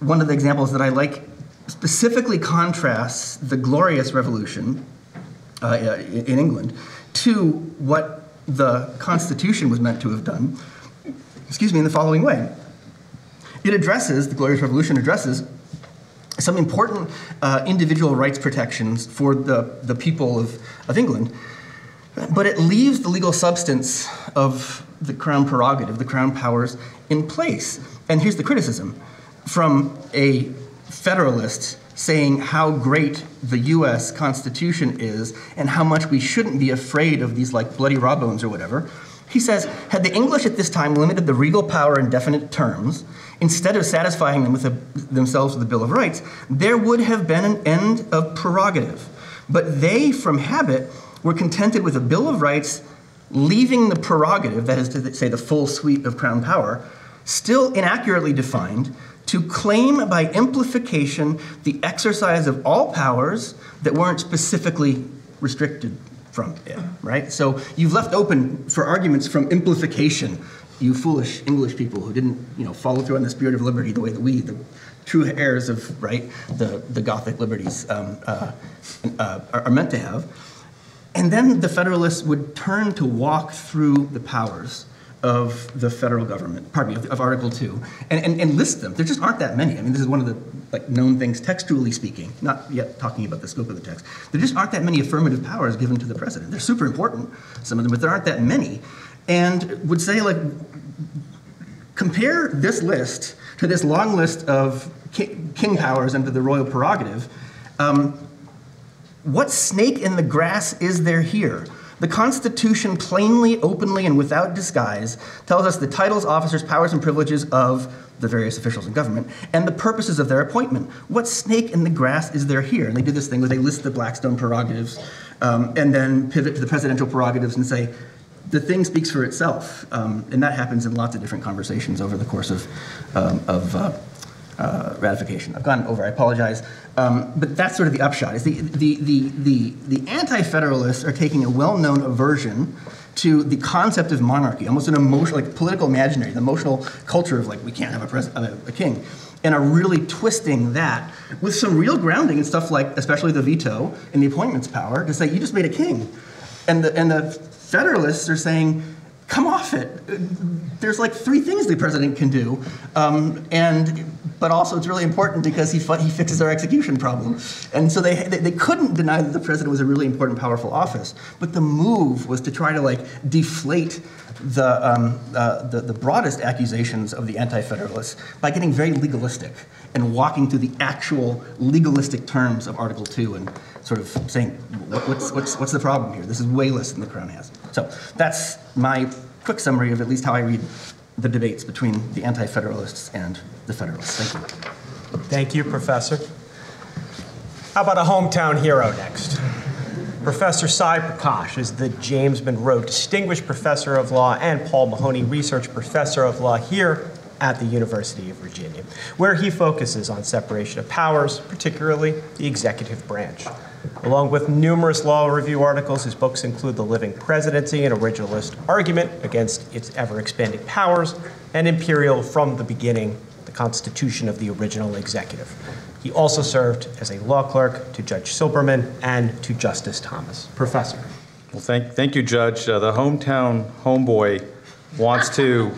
S4: One of the examples that I like specifically contrasts the Glorious Revolution uh, in England to what the Constitution was meant to have done, excuse me, in the following way. It addresses, the Glorious Revolution addresses some important uh, individual rights protections for the, the people of, of England. but it leaves the legal substance of the crown prerogative, the crown powers, in place. And here's the criticism from a federalist saying how great the US Constitution is and how much we shouldn't be afraid of these like bloody raw bones or whatever. He says, had the English at this time limited the regal power in definite terms, instead of satisfying them with a, themselves with the Bill of Rights, there would have been an end of prerogative. But they, from habit, were contented with a Bill of Rights leaving the prerogative, that is to say, the full suite of crown power, still inaccurately defined, to claim by implication the exercise of all powers that weren't specifically restricted from it, right? So you've left open for arguments from implication, you foolish English people who didn't, you know, follow through on the spirit of liberty the way that we, the true heirs of, right, the, the Gothic liberties um, uh, uh, are, are meant to have. And then the Federalists would turn to walk through the powers of the federal government, pardon me, of, of Article 2, and, and, and, list them. There just aren't that many. I mean, this is one of the like known things textually speaking, not yet talking about the scope of the text. There just aren't that many affirmative powers given to the president. They're super important, some of them, but there aren't that many. And would say, like, compare this list to this long list of king, powers under the royal prerogative. Um, what snake in the grass is there here? The Constitution plainly, openly, and without disguise tells us the titles, officers, powers, and privileges of the various officials in government and the purposes of their appointment. What snake in the grass is there here? And they do this thing where they list the Blackstone prerogatives um, and then pivot to the presidential prerogatives and say, the thing speaks for itself. Um, and that happens in lots of different conversations over the course of, um, of uh, uh, ratification. I've gone over, I apologize. Um, but that's sort of the upshot. Is the, the, the, the, the anti-federalists are taking a well-known aversion to the concept of monarchy, almost an emotional, like political imaginary, the emotional culture of like, we can't have a, pres- a, a king, and are really twisting that with some real grounding and stuff like, especially the veto and the appointments power, to say, you just made a king. And the, and the Federalists are saying, come off it. There's like three things the president can do, um, and but also it's really important because he he fixes our execution problem. And so they, they, they couldn't deny that the president was a really important, powerful office. But the move was to try to like deflate the, um, uh, the, the broadest accusations of the anti-federalists by getting very legalistic and walking through the actual legalistic terms of Article 2 and sort of saying, what's, what's, what's the problem here? This is way less than the Crown has. So that's my quick summary of at least how I read the debates between the anti-federalists and the federalists. Thank you.
S2: Thank you, Professor. How about a hometown hero next? Professor Sai Prakash is the James Monroe Distinguished Professor of Law and Paul Mahoney Research Professor of Law here at the University of Virginia, where he focuses on separation of powers, particularly the executive branch. Along with numerous law review articles, his books include The Living Presidency, an originalist argument against its ever expanding powers, and Imperial from the Beginning, the Constitution of the Original Executive. He also served as a law clerk to Judge Silberman and to Justice Thomas. Professor.
S5: Well, thank, thank you, Judge. Uh, the hometown homeboy wants to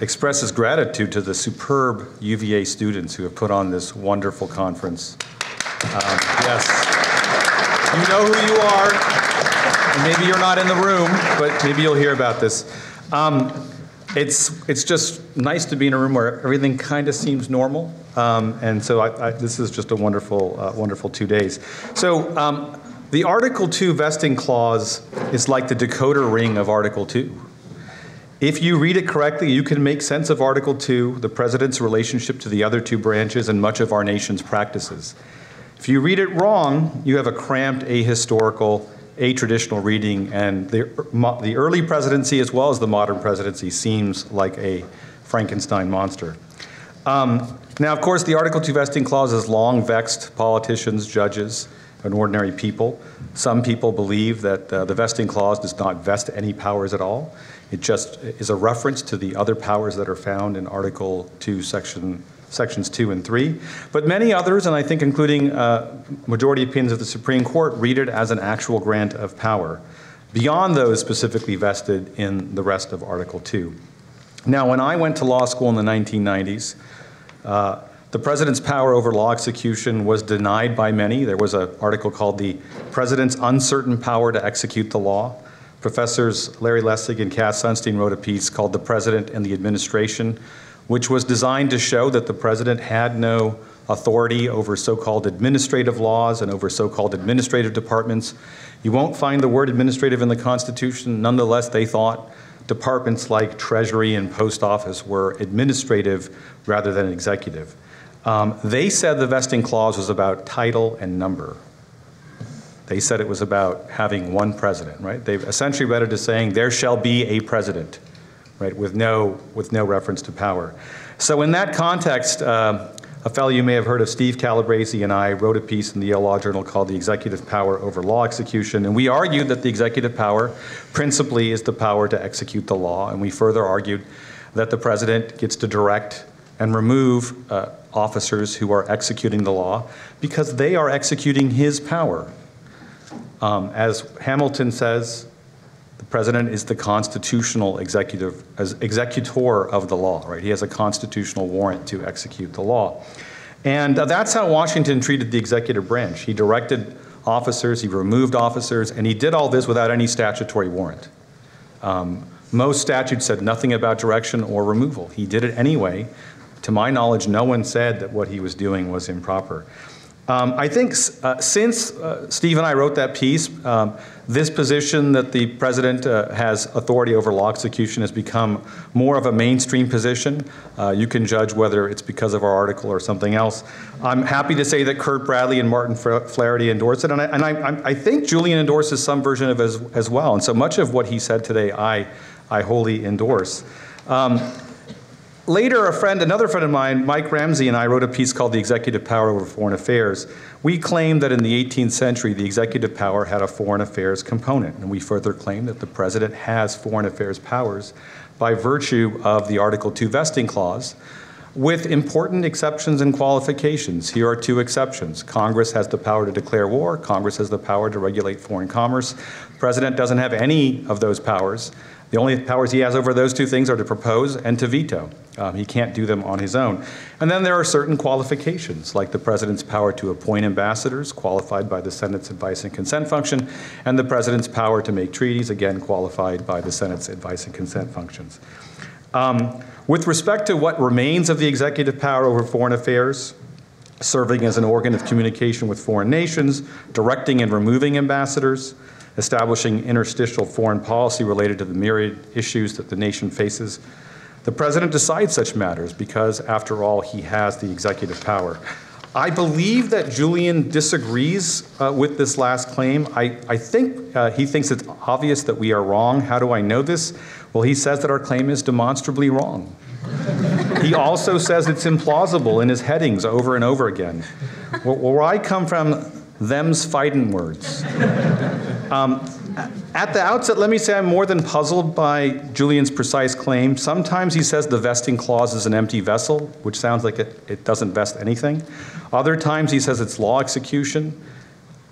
S5: express his gratitude to the superb UVA students who have put on this wonderful conference. Um, yes. You know who you are. And maybe you're not in the room, but maybe you'll hear about this. Um, it's, it's just nice to be in a room where everything kind of seems normal. Um, and so I, I, this is just a wonderful, uh, wonderful two days. So um, the Article 2 vesting clause is like the decoder ring of Article 2. If you read it correctly, you can make sense of Article 2, the president's relationship to the other two branches, and much of our nation's practices. If you read it wrong, you have a cramped, ahistorical, a-traditional reading, and the, the early presidency as well as the modern presidency seems like a Frankenstein monster. Um, now, of course, the Article 2 vesting clause has long vexed politicians, judges, and ordinary people. Some people believe that uh, the vesting clause does not vest any powers at all. It just is a reference to the other powers that are found in Article 2, Section sections two and three. But many others, and I think including uh, majority opinions of the Supreme Court, read it as an actual grant of power, beyond those specifically vested in the rest of Article 2. Now, when I went to law school in the 1990s, uh, the president's power over law execution was denied by many. There was an article called The President's Uncertain Power to Execute the Law. Professors Larry Lessig and Cass Sunstein wrote a piece called The President and the Administration, which was designed to show that the president had no authority over so called administrative laws and over so called administrative departments. You won't find the word administrative in the Constitution. Nonetheless, they thought departments like Treasury and Post Office were administrative rather than executive. Um, they said the vesting clause was about title and number. They said it was about having one president, right? They've essentially read it as saying there shall be a president, right, with no, with no reference to power. So in that context, uh, a fellow you may have heard of, Steve Calabresi, and I wrote a piece in the Yale Law Journal called The Executive Power Over Law Execution. And we argued that the executive power principally is the power to execute the law. And we further argued that the president gets to direct and remove uh, officers who are executing the law because they are executing his power. Um, as Hamilton says, president is the constitutional executive, as executor of the law, right? He has a constitutional warrant to execute the law. And uh, that's how Washington treated the executive branch. He directed officers, he removed officers, and he did all this without any statutory warrant. Um, most statutes said nothing about direction or removal. He did it anyway. To my knowledge, no one said that what he was doing was improper. Um, I think uh, since uh, Steve and I wrote that piece, um, this position that the president uh, has authority over law execution has become more of a mainstream position. Uh, you can judge whether it's because of our article or something else. I'm happy to say that Curt Bradley and Martin Flaherty endorse it, and I, and I, I think Julian endorses some version of it as, as, well. And so much of what he said today, I, I wholly endorse. Um, later, a friend, another friend of mine, Mike Ramsey, and I wrote a piece called The Executive Power Over Foreign Affairs. We claim that in the 18th century, the executive power had a foreign affairs component, and we further claim that the president has foreign affairs powers by virtue of the Article 2 vesting clause, with important exceptions and qualifications. Here are two exceptions. Congress has the power to declare war, Congress has the power to regulate foreign commerce. The president doesn't have any of those powers. The only powers he has over those two things are to propose and to veto. Um, he can't do them on his own. And then there are certain qualifications, like the president's power to appoint ambassadors, qualified by the Senate's advice and consent function, and the president's power to make treaties, again, qualified by the Senate's advice and consent functions. Um, with respect to what remains of the executive power over foreign affairs, serving as an organ of communication with foreign nations, directing and removing ambassadors, establishing interstitial foreign policy related to the myriad issues that the nation faces. The president decides such matters because, after all, he has the executive power. I believe that Julian disagrees uh, with this last claim. I, I think uh, he thinks it's obvious that we are wrong. How do I know this? Well, he says that our claim is demonstrably wrong. (laughs) he also says it's implausible in his headings over and over again. Where I come from, them's fighting words. Um, at the outset, let me say I'm more than puzzled by Julian's precise claim. Sometimes he says the vesting clause is an empty vessel, which sounds like it, it doesn't vest anything. Other times he says it's law execution.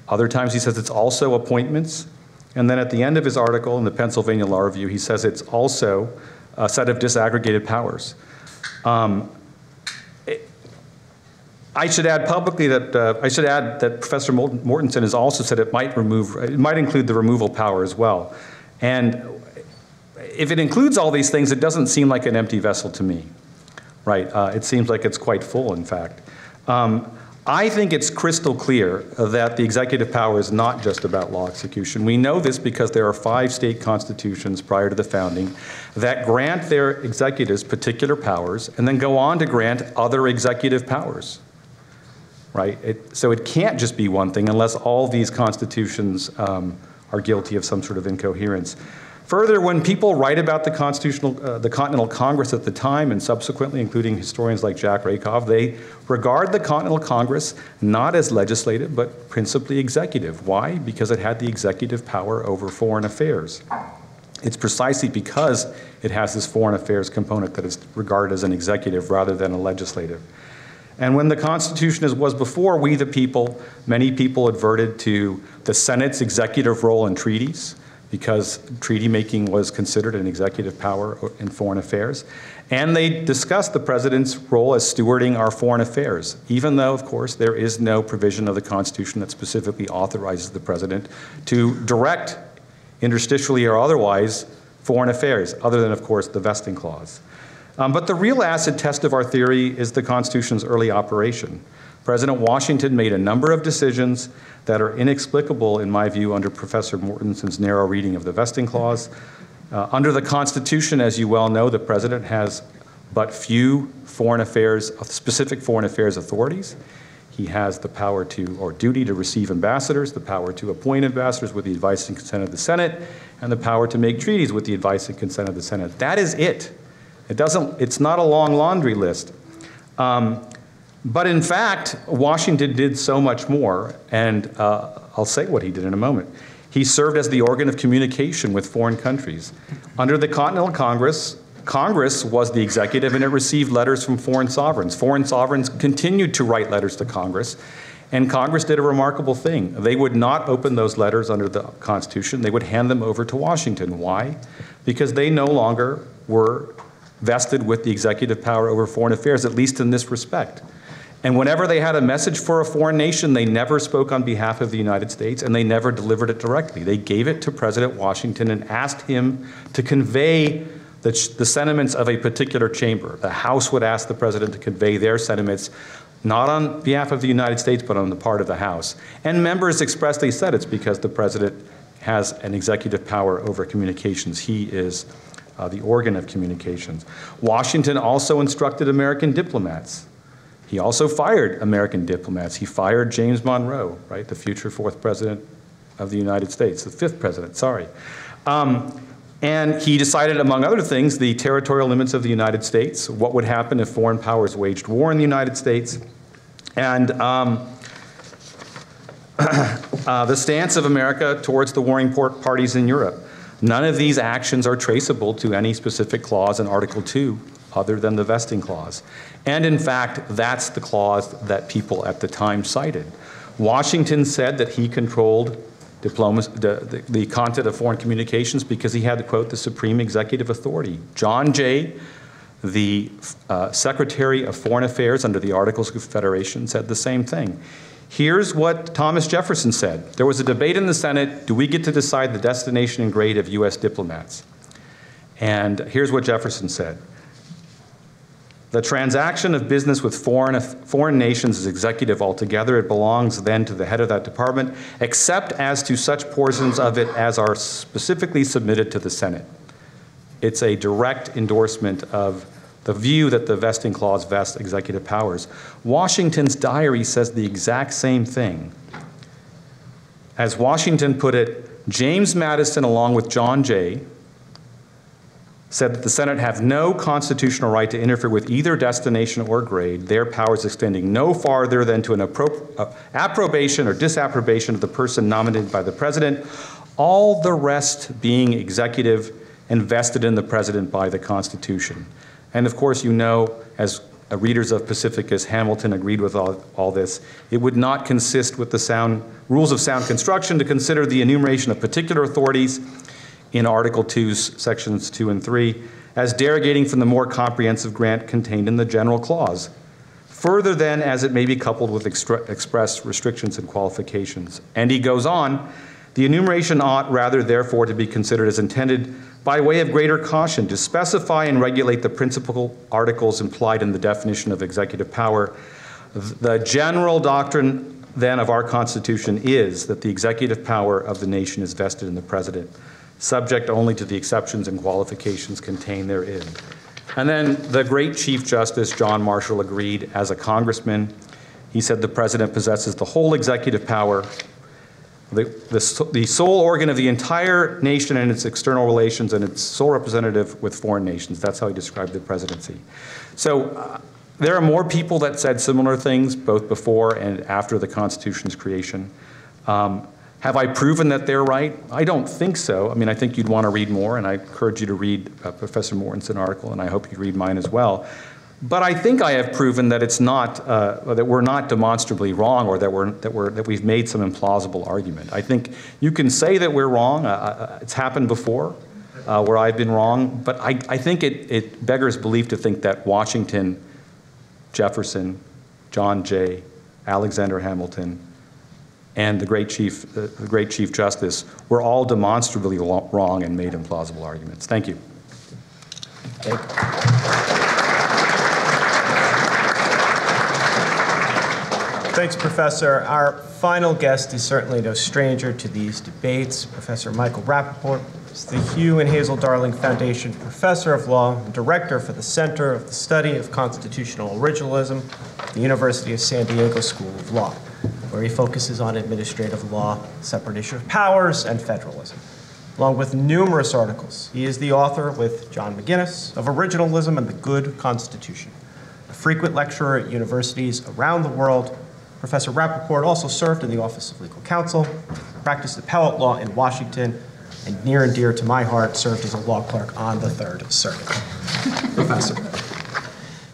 S5: Other times he says it's also appointments. And then at the end of his article in the Pennsylvania Law Review, he says it's also a set of disaggregated powers. Um, I should add publicly that uh, I should add that Professor Mortenson has also said it might remove it might include the removal power as well, and if it includes all these things, it doesn't seem like an empty vessel to me, right? Uh, it seems like it's quite full, in fact. Um, I think it's crystal clear that the executive power is not just about law execution. We know this because there are five state constitutions prior to the founding that grant their executives particular powers and then go on to grant other executive powers right? It, so it can't just be one thing unless all these constitutions um, are guilty of some sort of incoherence. Further, when people write about the constitutional, uh, the Continental Congress at the time and subsequently, including historians like Jack Rakove, they regard the Continental Congress not as legislative but principally executive. Why? Because it had the executive power over foreign affairs. It's precisely because it has this foreign affairs component that is regarded as an executive rather than a legislative. And when the Constitution as was before, we the people, many people adverted to the Senate's executive role in treaties because treaty making was considered an executive power in foreign affairs. And they discussed the president's role as stewarding our foreign affairs, even though, of course, there is no provision of the Constitution that specifically authorizes the president to direct interstitially or otherwise, foreign affairs, other than, of course, the vesting clause. Um, but the real acid test of our theory is the Constitution's early operation. President Washington made a number of decisions that are inexplicable, in my view, under Professor Mortenson's narrow reading of the vesting clause. Uh, under the Constitution, as you well know, the president has but few foreign affairs, specific foreign affairs authorities. He has the power to, or duty to receive ambassadors, the power to appoint ambassadors with the advice and consent of the Senate, and the power to make treaties with the advice and consent of the Senate. That is it. It doesn't, it's not a long laundry list. Um, but in fact, Washington did so much more, and uh, I'll say what he did in a moment. He served as the organ of communication with foreign countries. Under the Continental Congress, Congress was the executive and it received letters from foreign sovereigns. Foreign sovereigns continued to write letters to Congress, and Congress did a remarkable thing. They would not open those letters under the Constitution, they would hand them over to Washington. Why? Because they no longer were vested with the executive power over foreign affairs, at least in this respect. And whenever they had a message for a foreign nation, they never spoke on behalf of the United States and they never delivered it directly. They gave it to President Washington and asked him to convey the, the, sentiments of a particular chamber. The House would ask the president to convey their sentiments, not on behalf of the United States, but on the part of the House. And members expressly said it's because the president has an executive power over communications. He is uh, the organ of communications. Washington also instructed American diplomats. He also fired American diplomats. He fired James Monroe, right, the future fourth president of the United States, the fifth president, sorry. Um, and he decided, among other things, the territorial limits of the United States, what would happen if foreign powers waged war in the United States, and um, (clears throat) uh, the stance of America towards the warring parties in Europe. None of these actions are traceable to any specific clause in Article 2 other than the vesting clause. And in fact, that's the clause that people at the time cited. Washington said that he controlled diplomacy, the, the, the, content of foreign communications because he had, the quote, the supreme executive authority. John Jay, the uh, Secretary of Foreign Affairs under the Articles of Confederation, said the same thing. Here's what Thomas Jefferson said. There was a debate in the Senate, do we get to decide the destination and grade of U.S. diplomats? And here's what Jefferson said. The transaction of business with foreign, foreign nations is executive altogether. It belongs then to the head of that department, except as to such portions of it as are specifically submitted to the Senate. It's a direct endorsement of the view that the vesting clause vests executive powers. Washington's diary says the exact same thing. As Washington put it, James Madison, along with John Jay, said that the Senate have no constitutional right to interfere with either destination or grade, their powers extending no farther than to an appro- uh, approbation or disapprobation of the person nominated by the President, all the rest being executive and vested in the President by the Constitution. And of course, you know, as uh, readers of Pacificus, Hamilton agreed with all, all this. It would not consist with the sound rules of sound construction to consider the enumeration of particular authorities in Article 2's sections 2 and 3 as derogating from the more comprehensive grant contained in the general clause. Further, then, as it may be coupled with express restrictions and qualifications. And he goes on, the enumeration ought rather, therefore, to be considered as intended by way of greater caution to specify and regulate the principal articles implied in the definition of executive power. The general doctrine, then, of our Constitution is that the executive power of the nation is vested in the President subject only to the exceptions and qualifications contained therein. And then the great Chief Justice John Marshall agreed as a congressman. He said the president possesses the whole executive power, the, the, the sole organ of the entire nation and its external relations, and its sole representative with foreign nations. That's how he described the presidency. So uh, there are more people that said similar things both before and after the Constitution's creation. Um, have I proven that they're right? I don't think so. I mean, I think you'd want to read more, and I encourage you to read uh, Professor Mortenson article, and I hope you read mine as well. But I think I have proven that it's not uh, that we're not demonstrably wrong, or that we're that we're that we've made some implausible argument. I think you can say that we're wrong. Uh, uh it's happened before, uh, where I've been wrong. But I, I think it, it beggars belief to think that Washington, Jefferson, John Jay, Alexander Hamilton, and the great chief, uh, the great chief justice were all demonstrably wrong and made implausible arguments. Thank you.
S2: Thanks, Professor. Our final guest is certainly no stranger to these debates. Professor Michael Rappaport is the Hugh and Hazel Darling Foundation Professor of Law and Director for the Center of the Study of Constitutional Originalism at the University of San Diego School of Law, where he focuses on administrative law, separation of powers, and federalism. Along with numerous articles, he is the author, with John McGinnis, of Originalism and the Good Constitution. A frequent lecturer at universities around the world, Professor Rappaport also served in the Office of Legal Counsel, practiced appellate law in Washington, and near and dear to my heart, served as a law clerk on the Third Circuit. Professor.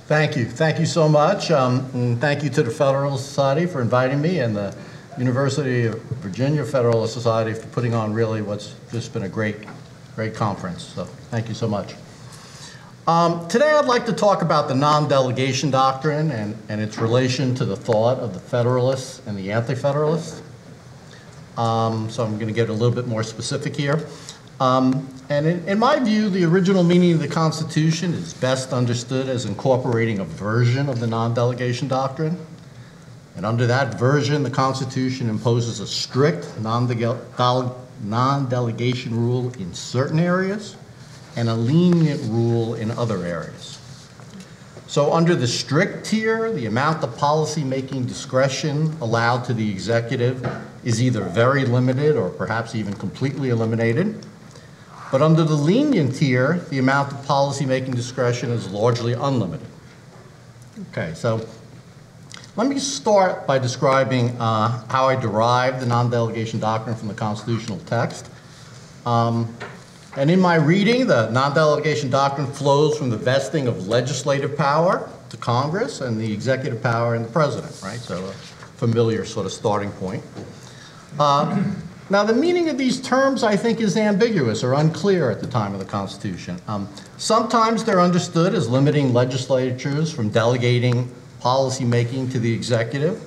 S6: Thank you. Thank you so much. Um, and thank you to the Federal Society for inviting me and the University of Virginia Federalist Society for putting on really what's just been a great, great conference. So thank you so much. Um, today I'd like to talk about the non-delegation doctrine and, and its relation to the thought of the Federalists and the Anti-Federalists. Um, so I'm going to get a little bit more specific here. Um, and in, in my view, the original meaning of the Constitution is best understood as incorporating a version of the non-delegation doctrine. And under that version, the Constitution imposes a strict non-dele- non-delegation rule in certain areas and a lenient rule in other areas. So under the strict tier, the amount of policy-making discretion allowed to the executive is either very limited or perhaps even completely eliminated. But under the lenient tier, the amount of policy-making discretion is largely unlimited. Okay, so let me start by describing uh, how I derived the non-delegation doctrine from the constitutional text. Um, and in my reading, the non-delegation doctrine flows from the vesting of legislative power to Congress and the executive power in the president, right? So a familiar sort of starting point. Uh, now, the meaning of these terms, I think, is ambiguous or unclear at the time of the Constitution. Um, sometimes they're understood as limiting legislatures from delegating policymaking to the executive.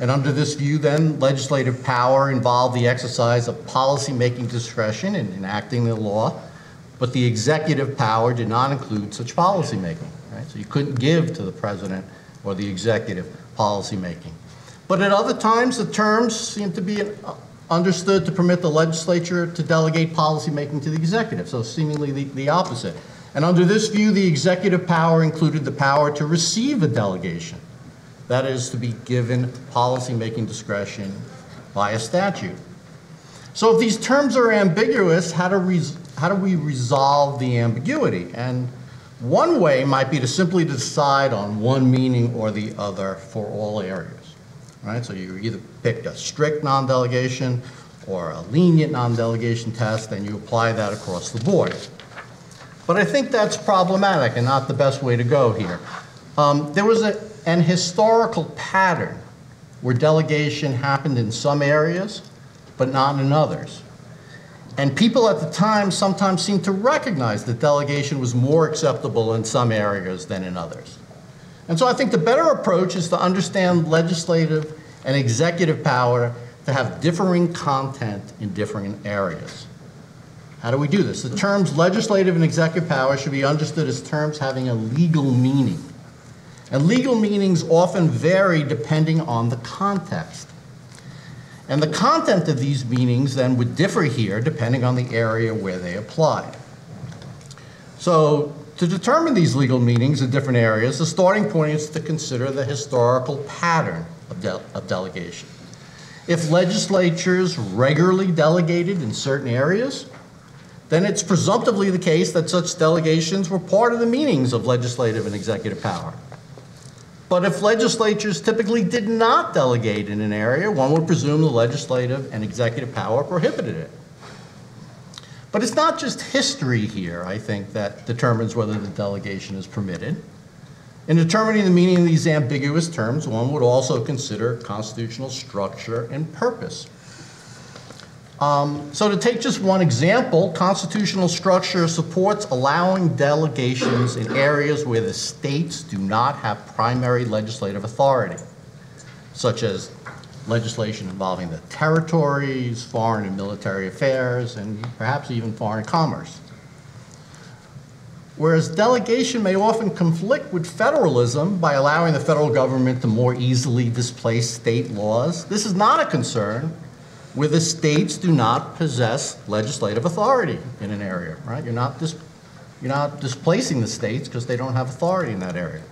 S6: And under this view, then, legislative power involved the exercise of policymaking discretion in enacting the law, but the executive power did not include such policymaking. Right? So you couldn't give to the president or the executive policymaking. But at other times, the terms seem to be uh, understood to permit the legislature to delegate policymaking to the executive, so seemingly the, the opposite. And under this view, the executive power included the power to receive a delegation that is to be given policymaking discretion by a statute. So if these terms are ambiguous, how do, how do we resolve the ambiguity? And one way might be to simply decide on one meaning or the other for all areas, right? So you either pick a strict non-delegation or a lenient non-delegation test, and you apply that across the board. But I think that's problematic and not the best way to go here. Um, there was a, an historical pattern where delegation happened in some areas, but not in others. And people at the time sometimes seemed to recognize that delegation was more acceptable in some areas than in others. And so I think the better approach is to understand legislative and executive power to have differing content in different areas. How do we do this? The terms legislative and executive power should be understood as terms having a legal meaning. And legal meanings often vary depending on the context. And the content of these meanings then would differ here depending on the area where they apply. So, to determine these legal meanings in different areas, the starting point is to consider the historical pattern of, de- of delegation. If legislatures regularly delegated in certain areas, then it's presumptively the case that such delegations were part of the meanings of legislative and executive power. But if legislatures typically did not delegate in an area, one would presume the legislative and executive power prohibited it. But it's not just history here, I think, that determines whether the delegation is permitted. In determining the meaning of these ambiguous terms, one would also consider constitutional structure and purpose. Um, so, to take just one example, constitutional structure supports allowing delegations in areas where the states do not have primary legislative authority, such as legislation involving the territories, foreign and military affairs, and perhaps even foreign commerce. Whereas delegation may often conflict with federalism by allowing the federal government to more easily displace state laws, this is not a concern where the states do not possess legislative authority in an area, right? You're not, dis- you're not displacing the states because they don't have authority in that area.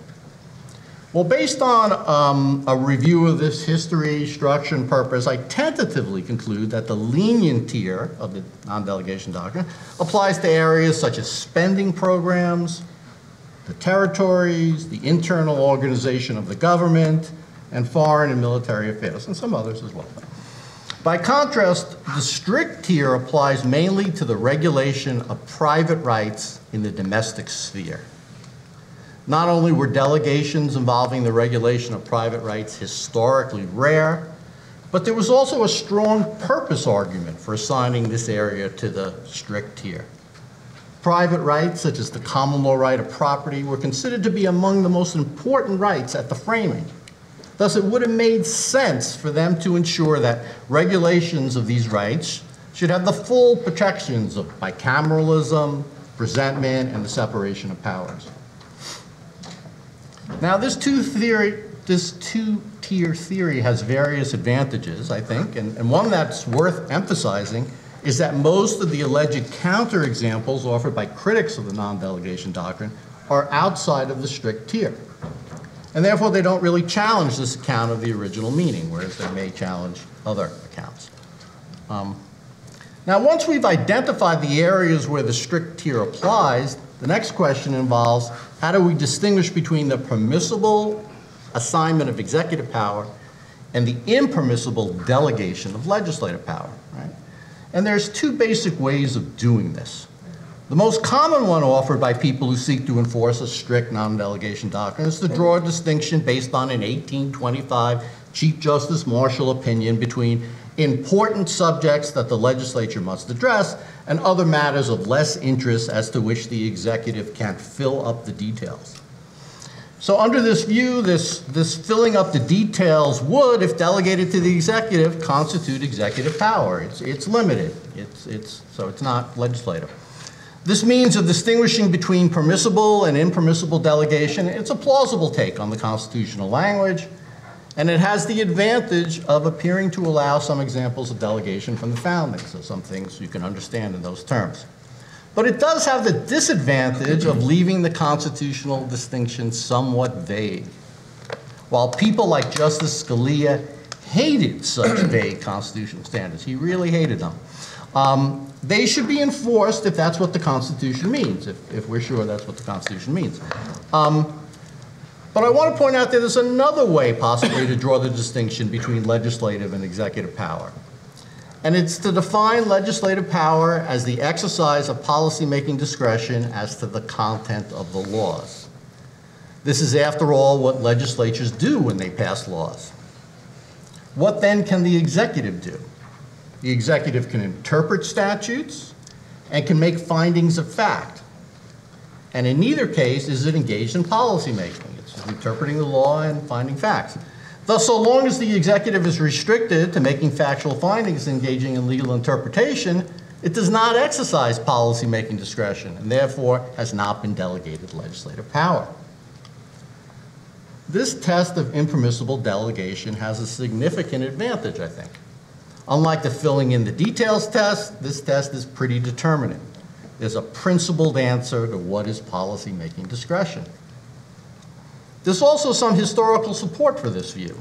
S6: Well, based on um, a review of this history, structure, and purpose, I tentatively conclude that the lenient tier of the non-delegation doctrine applies to areas such as spending programs, the territories, the internal organization of the government, and foreign and military affairs, and some others as well. By contrast, the strict tier applies mainly to the regulation of private rights in the domestic sphere. Not only were delegations involving the regulation of private rights historically rare, but there was also a strong purpose argument for assigning this area to the strict tier. Private rights, such as the common law right of property, were considered to be among the most important rights at the framing. Thus, it would have made sense for them to ensure that regulations of these rights should have the full protections of bicameralism, presentment, and the separation of powers. Now, this two theory, this two-tier theory has various advantages, I think, and, and one that's worth emphasizing is that most of the alleged counterexamples offered by critics of the non-delegation doctrine are outside of the strict tier. And therefore, they don't really challenge this account of the original meaning, whereas they may challenge other accounts. Um, now, once we've identified the areas where the strict tier applies, the next question involves how do we distinguish between the permissible assignment of executive power and the impermissible delegation of legislative power, right? And there's two basic ways of doing this. The most common one offered by people who seek to enforce a strict non-delegation doctrine is to draw a distinction based on an 1825 Chief Justice Marshall opinion between important subjects that the legislature must address and other matters of less interest as to which the executive can't fill up the details. So under this view, this, this filling up the details would, if delegated to the executive, constitute executive power. It's, it's limited. It's, it's, so it's not legislative. This means of distinguishing between permissible and impermissible delegation. It's a plausible take on the constitutional language, and it has the advantage of appearing to allow some examples of delegation from the founding, so some things you can understand in those terms. But it does have the disadvantage of leaving the constitutional distinction somewhat vague. While people like Justice Scalia hated such vague constitutional standards, he really hated them. Um, they should be enforced if that's what the Constitution means, if, if we're sure that's what the Constitution means. Um, but I want to point out that there's another way possibly to draw the distinction between legislative and executive power. And it's to define legislative power as the exercise of policymaking discretion as to the content of the laws. This is, after all, what legislatures do when they pass laws. What then can the executive do? The executive can interpret statutes and can make findings of fact. And in neither case is it engaged in policymaking It's interpreting the law and finding facts. Thus, so long as the executive is restricted to making factual findings and engaging in legal interpretation, it does not exercise policymaking discretion and therefore has not been delegated legislative power. This test of impermissible delegation has a significant advantage, I think. Unlike the filling in the details test, this test is pretty determinate. There's a principled answer to what is policymaking discretion. There's also some historical support for this view.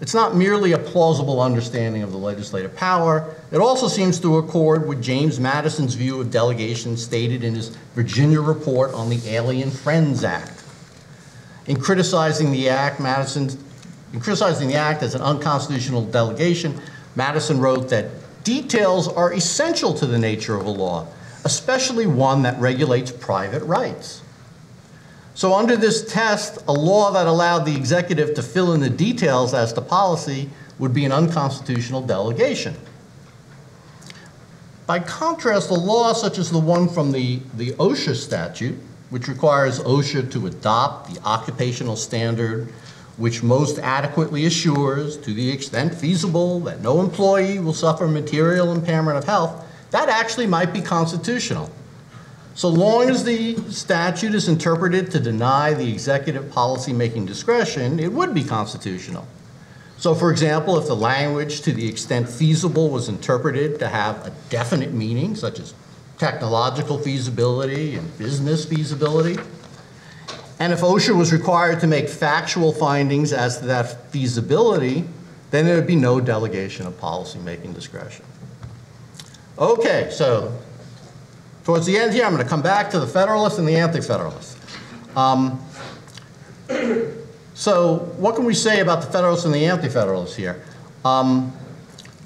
S6: It's not merely a plausible understanding of the legislative power. It also seems to accord with James Madison's view of delegation stated in his Virginia report on the Alien Friends Act. In criticizing the act, Madison, in criticizing the act as an unconstitutional delegation, Madison wrote that details are essential to the nature of a law, especially one that regulates private rights. So under this test, a law that allowed the executive to fill in the details as to policy would be an unconstitutional delegation. By contrast, a law such as the one from the, the OSHA statute, which requires OSHA to adopt the occupational standard which most adequately assures, to the extent feasible, that no employee will suffer material impairment of health, that actually might be constitutional. So long as the statute is interpreted to deny the executive policy-making discretion, it would be constitutional. So for example, if the language to the extent feasible was interpreted to have a definite meaning, such as technological feasibility and business feasibility, and if OSHA was required to make factual findings as to that feasibility, then there would be no delegation of policymaking discretion. Okay, so towards the end here, I'm going to come back to the Federalists and the Anti-Federalists. Um, so what can we say about the Federalists and the Anti-Federalists here? Um,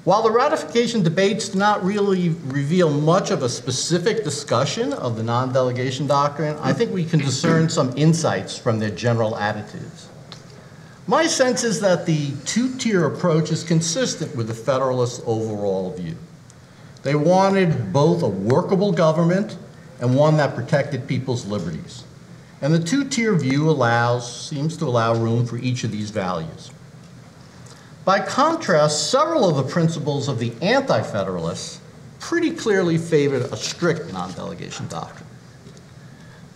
S6: while the ratification debates do not really reveal much of a specific discussion of the non-delegation doctrine, I think we can discern some insights from their general attitudes. My sense is that the two-tier approach is consistent with the Federalists' overall view. They wanted both a workable government and one that protected people's liberties. And the two-tier view allows, seems to allow room for each of these values. By contrast, several of the principles of the Anti-Federalists pretty clearly favored a strict non-delegation doctrine.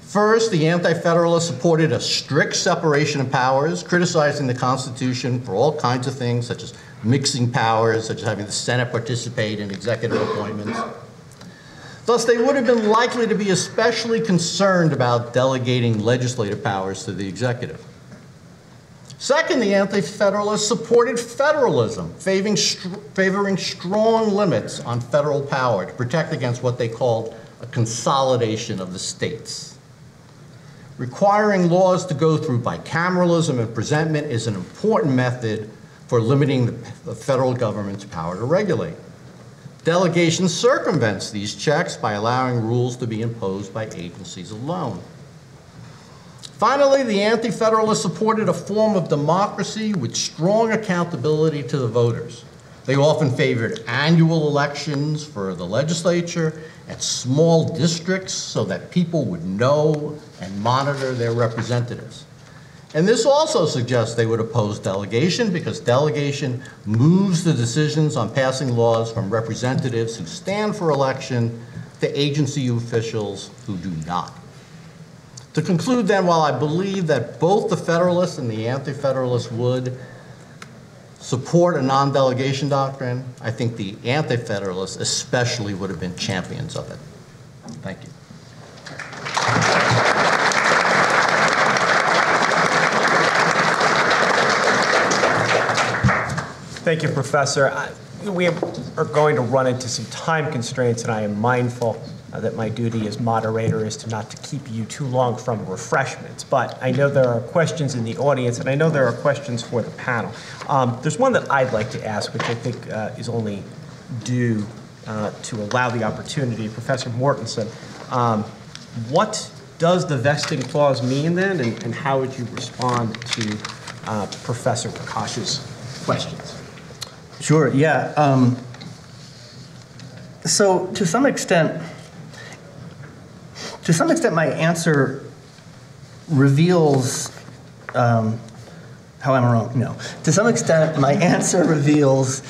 S6: First, the Anti-Federalists supported a strict separation of powers, criticizing the Constitution for all kinds of things, such as mixing powers, such as having the Senate participate in executive appointments. Thus, they would have been likely to be especially concerned about delegating legislative powers to the executive. Second, the Anti-Federalists supported federalism, favoring, favoring strong limits on federal power to protect against what they called a consolidation of the states. Requiring laws to go through bicameralism and presentment is an important method for limiting the federal government's power to regulate. Delegation circumvents these checks by allowing rules to be imposed by agencies alone. Finally, the Anti-Federalists supported a form of democracy with strong accountability to the voters. They often favored annual elections for the legislature at small districts so that people would know and monitor their representatives. And this also suggests they would oppose delegation because delegation moves the decisions on passing laws from representatives who stand for election to agency officials who do not. To conclude then, while I believe that both the Federalists and the Anti-Federalists would support a non-delegation doctrine, I think the Anti-Federalists especially would have been champions of it. Thank you.
S2: Thank you, Professor. I, we are going to run into some time constraints, and I am mindful uh, that my duty as moderator is to not to keep you too long from refreshments. But I know there are questions in the audience, and I know there are questions for the panel. Um, there's one that I'd like to ask, which I think uh, is only due uh, to allow the opportunity. Professor Mortenson, um, what does the vesting clause mean then, and, and how would you respond to uh, Professor Prakash's questions?
S4: Sure, yeah. Um, so to some extent, to some extent, my answer reveals um, how I'm wrong. No, to some extent, my (laughs) answer reveals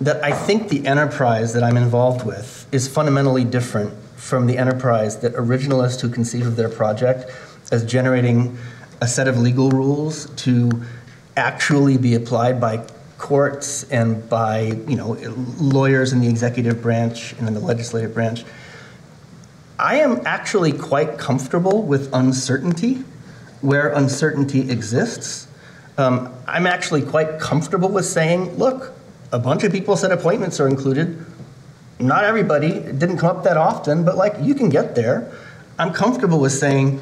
S4: that I think the enterprise that I'm involved with is fundamentally different from the enterprise that originalists who conceive of their project as generating a set of legal rules to actually be applied by courts and by you know lawyers in the executive branch and in the legislative branch. I am actually quite comfortable with uncertainty where uncertainty exists. Um, I'm actually quite comfortable with saying, look, a bunch of people said appointments are included. Not everybody, it didn't come up that often, but like you can get there. I'm comfortable with saying,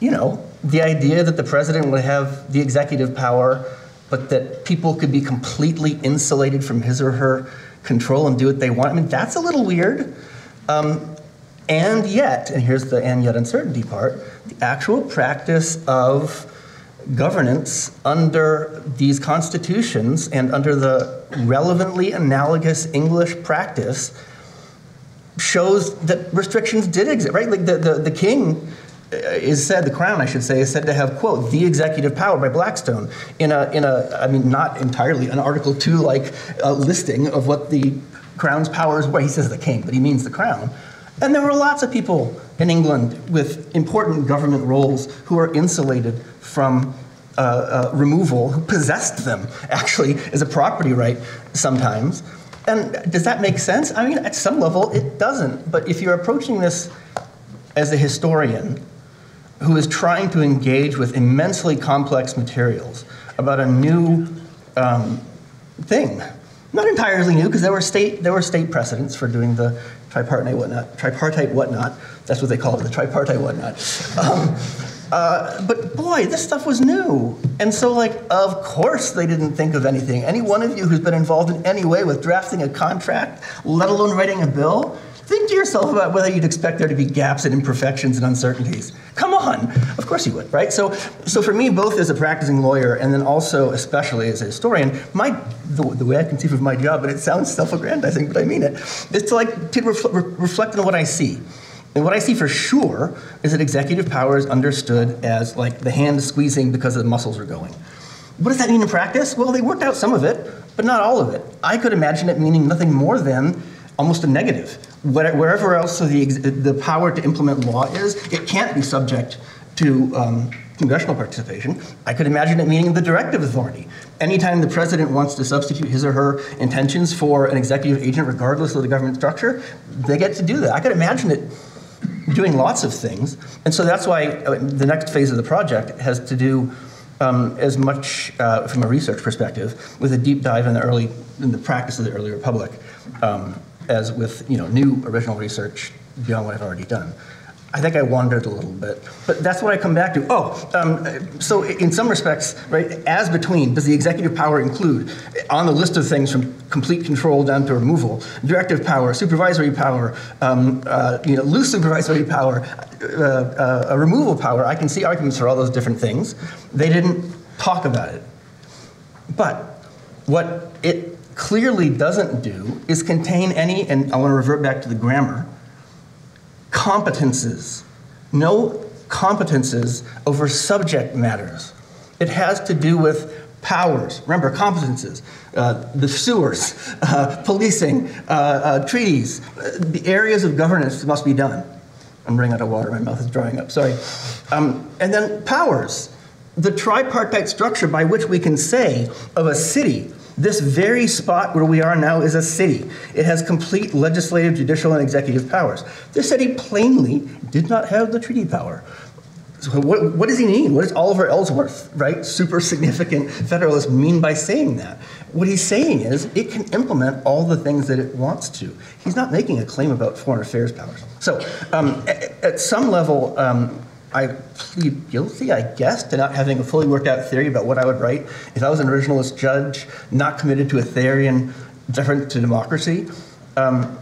S4: you know, the idea that the president would have the executive power but that people could be completely insulated from his or her control and do what they want. I mean, that's a little weird. Um, and yet, and here's the and yet uncertainty part, the actual practice of governance under these constitutions and under the relevantly analogous English practice shows that restrictions did exist, right? Like the, the, the king is said, the crown, I should say, is said to have, quote, the executive power by Blackstone in a, in a I mean, not entirely an Article 2 like uh, listing of what the crown's powers were. He says the king, but he means the crown. And there were lots of people in England with important government roles who are insulated from uh, uh, removal, who possessed them actually as a property right sometimes. And does that make sense? I mean, at some level, it doesn't. But if you're approaching this as a historian who is trying to engage with immensely complex materials about a new um, thing, not entirely new, because there were state there were state precedents for doing the tripartite whatnot, tripartite whatnot. That's what they call it, the tripartite whatnot. Um, uh, but boy, this stuff was new. And so, like, of course they didn't think of anything. Any one of you who's been involved in any way with drafting a contract, let alone writing a bill, think to yourself about whether you'd expect there to be gaps and imperfections and uncertainties. Come on, of course you would, right? So, so for me, both as a practicing lawyer and then also, especially as a historian, my the, the way I conceive of my job, and it sounds self-aggrandizing, but I mean it, is to like to refl- re- reflect on what I see. And what I see for sure is that executive power is understood as like the hand squeezing because the muscles are going. What does that mean in practice? Well, they worked out some of it, but not all of it. I could imagine it meaning nothing more than almost a negative. Wherever else the, the power to implement law is, it can't be subject to um, congressional participation. I could imagine it meaning the directive authority. Anytime the president wants to substitute his or her intentions for an executive agent, regardless of the government structure, they get to do that. I could imagine it doing lots of things. And so that's why uh, the next phase of the project has to do um, as much uh, from a research perspective with a deep dive in the early in the practice of the early republic um, as with you know new original research beyond what I've already done. I think I wandered a little bit, but that's what I come back to. Oh, um, so in some respects, right, as between, does the executive power include, on the list of things from complete control down to removal, directive power, supervisory power, um, uh, you know, loose supervisory power, uh, uh, a removal power? I can see arguments for all those different things. They didn't talk about it. But what it clearly doesn't do is contain any, and I want to revert back to the grammar, competences. No competences over subject matters. It has to do with powers. Remember, competences, uh, the sewers, (laughs) uh, policing, uh, uh treaties, uh, the areas of governance must be done. I'm running out of water, my mouth is drying up, sorry. Um, and then powers, the tripartite structure by which we can say of a city this very spot where we are now is a city. It has complete legislative, judicial, and executive powers. This city plainly did not have the treaty power. So what, what, does he mean? What does Oliver Ellsworth, right, super significant federalist, mean by saying that? What he's saying is it can implement all the things that it wants to. He's not making a claim about foreign affairs powers. So, um, at, at, some level, um, I plead guilty, I guess, to not having a fully worked out theory about what I would write if I was an originalist judge, not committed to a Thayerian deference to democracy. Um,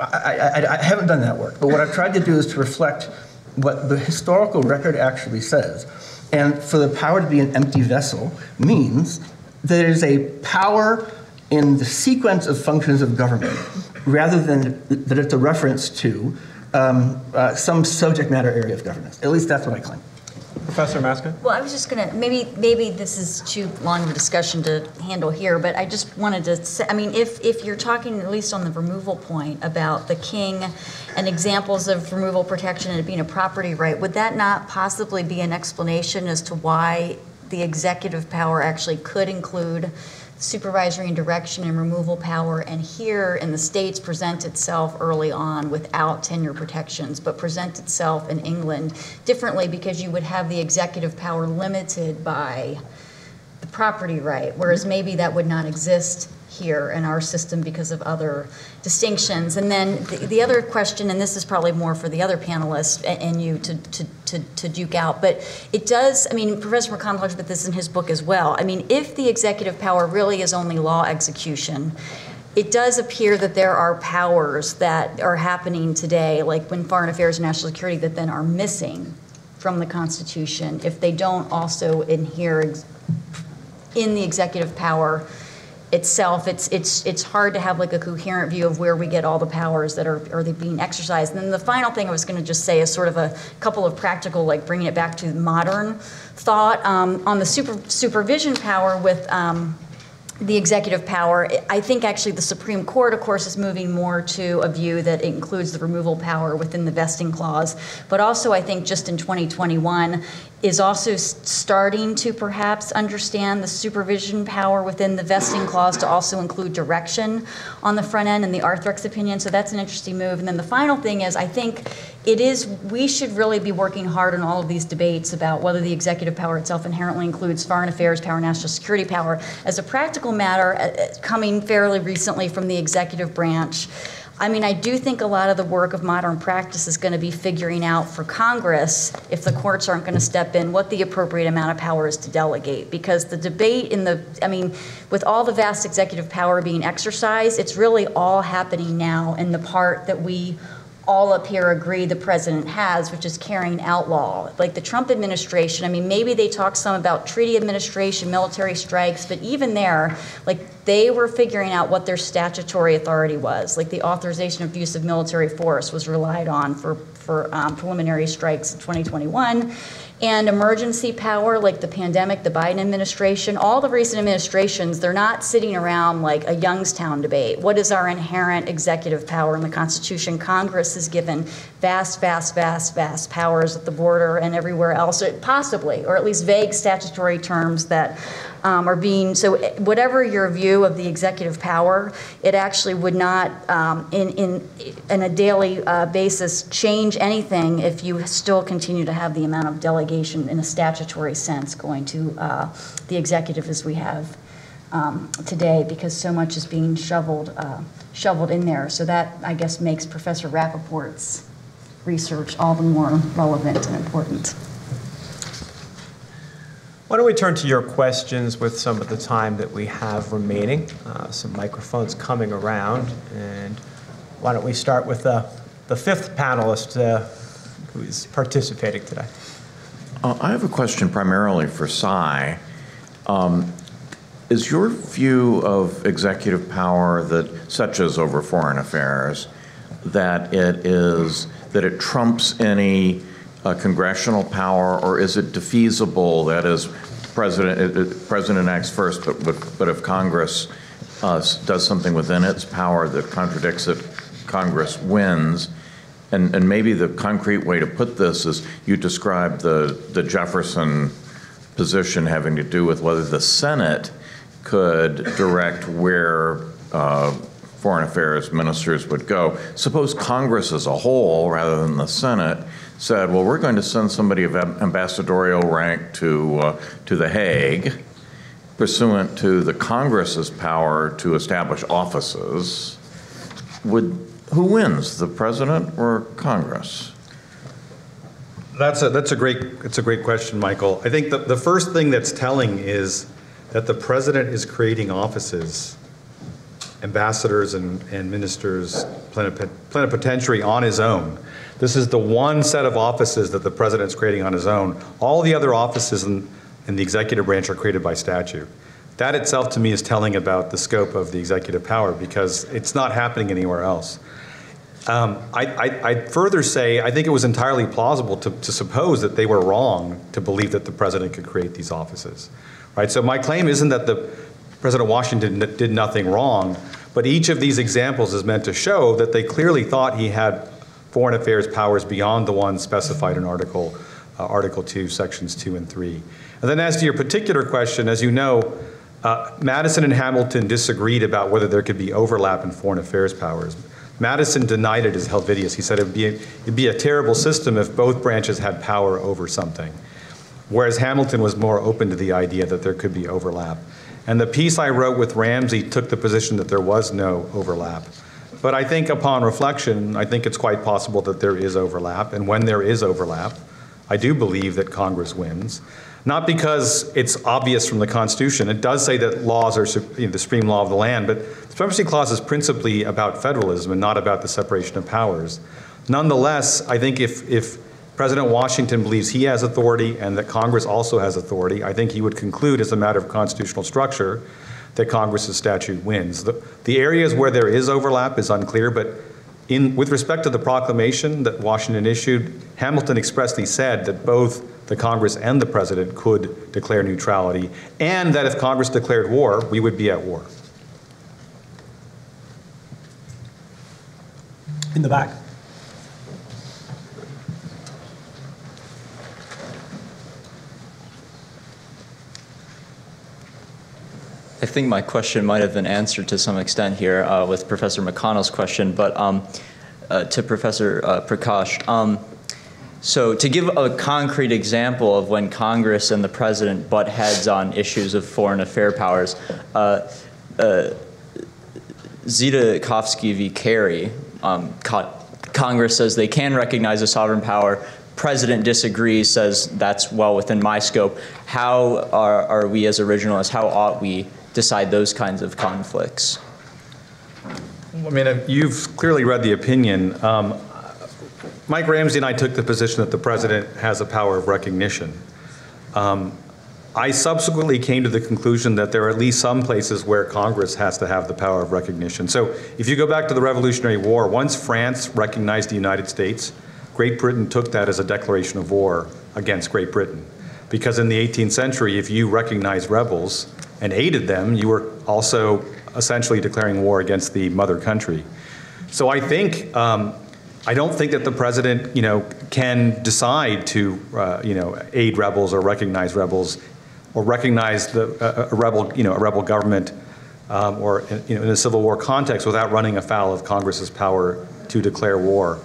S4: I, I, I, haven't done that work, but what I've tried to do is to reflect what the historical record actually says. And for the power to be an empty vessel means there is a power in the sequence of functions of government rather than that it's a reference to um, uh, some subject matter area of governance. At least that's what I claim.
S2: Professor Mascott?
S3: Well, I was just going to, maybe, maybe this is too long of a discussion to handle here, but I just wanted to say, I mean, if, if you're talking, at least on the removal point, about the king and examples of removal protection and it being a property right, would that not possibly be an explanation as to why the executive power actually could include supervisory and direction and removal power, and here in the states present itself early on without tenure protections, but present itself in England differently because you would have the executive power limited by the property right, whereas maybe that would not exist here in our system because of other distinctions. And then the, the other question, and this is probably more for the other panelists and, you to, to, to, to, duke out, but it does, I mean, Professor McConnell talks about this in his book as well. I mean, if the executive power really is only law execution, it does appear that there are powers that are happening today, like when foreign affairs and national security, that then are missing from the Constitution if they don't also adhere in the executive power itself, it's, it's, it's hard to have like a coherent view of where we get all the powers that are, are they being exercised. And then the final thing I was going to just say is sort of a couple of practical, like bringing it back to modern thought um, on the super, supervision power with um, the executive power. I think actually the Supreme Court, of course, is moving more to a view that includes the removal power within the vesting clause. But also, I think just in 2021, is also starting to perhaps understand the supervision power within the vesting clause to also include direction on the front end in the Arthrex opinion. So that's an interesting move. And then the final thing is, I think it is, we should really be working hard on all of these debates about whether the executive power itself inherently includes foreign affairs power, national security power. As a practical matter, uh, uh, coming fairly recently from the executive branch, I mean, I do think a lot of the work of modern practice is going to be figuring out for Congress, if the courts aren't going to step in, what the appropriate amount of power is to delegate. Because the debate in the, I mean, with all the vast executive power being exercised, it's really all happening now in the part that we all up here agree the president has, which is carrying out law. Like the Trump administration, I mean, maybe they talk some about treaty administration, military strikes, but even there, like they were figuring out what their statutory authority was. Like the authorization of use of military force was relied on for, for um, preliminary strikes in 2021 and emergency power like the pandemic, the Biden administration, all the recent administrations, they're not sitting around like a Youngstown debate. What is our inherent executive power in the Constitution? Congress has given vast, vast, vast, vast powers at the border and everywhere else, possibly, or at least vague statutory terms that um, being, so whatever your view of the executive power, it actually would not, um, in, in, in a daily uh, basis, change anything if you still continue to have the amount of delegation in a statutory sense going to uh, the executive as we have um, today, because so much is being shoveled, uh, shoveled in there. So that, I guess, makes Professor Rappaport's research all the more relevant and important.
S2: Why don't we turn to your questions with some of the time that we have remaining? Uh, some microphones coming around, and why don't we start with uh, the fifth panelist uh, who is participating today?
S7: Uh, I have a question primarily for Sai. Um, is your view of executive power that, such as over foreign affairs, that it is that it trumps any uh, congressional power, or is it defeasible? That is, president it, president acts first, but but, but if Congress uh, does something within its power that contradicts it, Congress wins. And, and maybe the concrete way to put this is you described the, the Jefferson position having to do with whether the Senate could direct where uh, foreign affairs ministers would go. Suppose Congress as a whole, rather than the Senate, said, well, we're going to send somebody of ambassadorial rank to, uh, to The Hague pursuant to the Congress's power to establish offices. Would, who wins, the president or Congress?
S5: That's a, that's a great, it's a great question, Michael. I think the, the first thing that's telling is that the president is creating offices, ambassadors and, and ministers, plenipotentiary on his own. This is the one set of offices that the president's creating on his own. All the other offices in, in the executive branch are created by statute. That itself to me is telling about the scope of the executive power because it's not happening anywhere else. Um, I, I, I'd further say I think it was entirely plausible to, to suppose that they were wrong to believe that the president could create these offices. Right? So my claim isn't that the President Washington did nothing wrong, but each of these examples is meant to show that they clearly thought he had foreign affairs powers beyond the ones specified in Article, uh, Article 2, Sections 2 and 3. And then as to your particular question, as you know, uh, Madison and Hamilton disagreed about whether there could be overlap in foreign affairs powers. Madison denied it as Helvidius. He said it'd be, a, it'd be a terrible system if both branches had power over something. Whereas Hamilton was more open to the idea that there could be overlap. And the piece I wrote with Ramsey took the position that there was no overlap. But I think upon reflection, I think it's quite possible that there is overlap. And when there is overlap, I do believe that Congress wins. Not because it's obvious from the Constitution. It does say that laws are you know, the supreme law of the land, but the Supremacy Clause is principally about federalism and not about the separation of powers. Nonetheless, I think if, if President Washington believes he has authority and that Congress also has authority, I think he would conclude as a matter of constitutional structure that Congress's statute wins. The, the areas where there is overlap is unclear, but in, with respect to the proclamation that Washington issued, Hamilton expressly said that both the Congress and the President could declare neutrality, and that if Congress declared war, we would be at war.
S2: In the back.
S8: I think my question might have been answered to some extent here uh, with Professor McConnell's question, but um, uh, to Professor uh, Prakash. Um, so, to give a concrete example of when Congress and the president butt heads on issues of foreign affair powers, uh, uh, Zivotofsky v. Kerry, um, co- Congress says they can recognize a sovereign power. President disagrees, says that's well within my scope. How are, are we as originalists, how ought we decide those kinds of conflicts?
S5: I mean, you've clearly read the opinion. Um, Mike Ramsey and I took the position that the president has a power of recognition. Um, I subsequently came to the conclusion that there are at least some places where Congress has to have the power of recognition. So if you go back to the Revolutionary War, once France recognized the United States, Great Britain took that as a declaration of war against Great Britain. Because in the 18th century, if you recognize rebels and aided them, you were also essentially declaring war against the mother country. So I think um, I don't think that the president, you know, can decide to, uh, you know, aid rebels or recognize rebels, or recognize the, uh, a rebel, you know, a rebel government, um, or you know, in a civil war context without running afoul of Congress's power to declare war.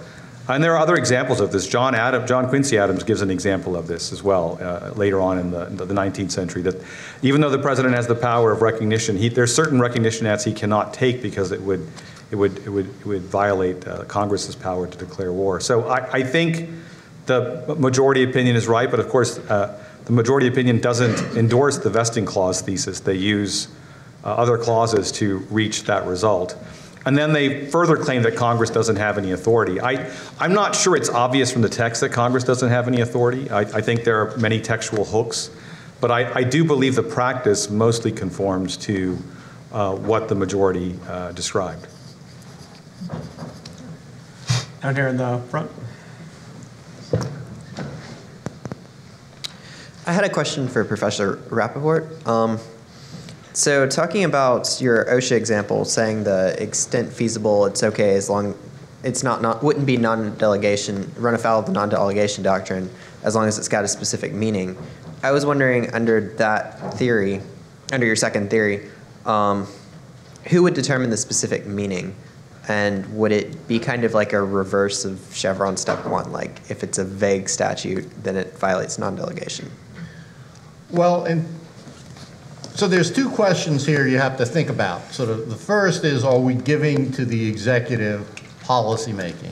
S5: And there are other examples of this. John, Adam, John Quincy Adams gives an example of this as well uh, later on in the, in the 19th century. That even though the president has the power of recognition, he, there's certain recognition acts he cannot take because it would it would, it would, it would violate uh, Congress's power to declare war. So I, I, think the majority opinion is right, but of course, uh, the majority opinion doesn't endorse the vesting clause thesis. They use uh, other clauses to reach that result. And then they further claim that Congress doesn't have any authority. I, I'm not sure it's obvious from the text that Congress doesn't have any authority. I, I think there are many textual hooks. But I, I do believe the practice mostly conforms to uh, what the majority uh, described.
S2: Down here in the front.
S9: I had a question for Professor Rappaport. Um, so, talking about your OSHA example, saying the extent feasible, it's okay as long it's not, not wouldn't be non-delegation, run afoul of the non-delegation doctrine, as long as it's got a specific meaning. I was wondering, under that theory, under your second theory, um, who would determine the specific meaning? And would it be kind of like a reverse of Chevron step one? Like if it's a vague statute, then it violates non-delegation.
S6: Well, and so there's two questions here you have to think about. Sort of the first is, are we giving to the executive policy making?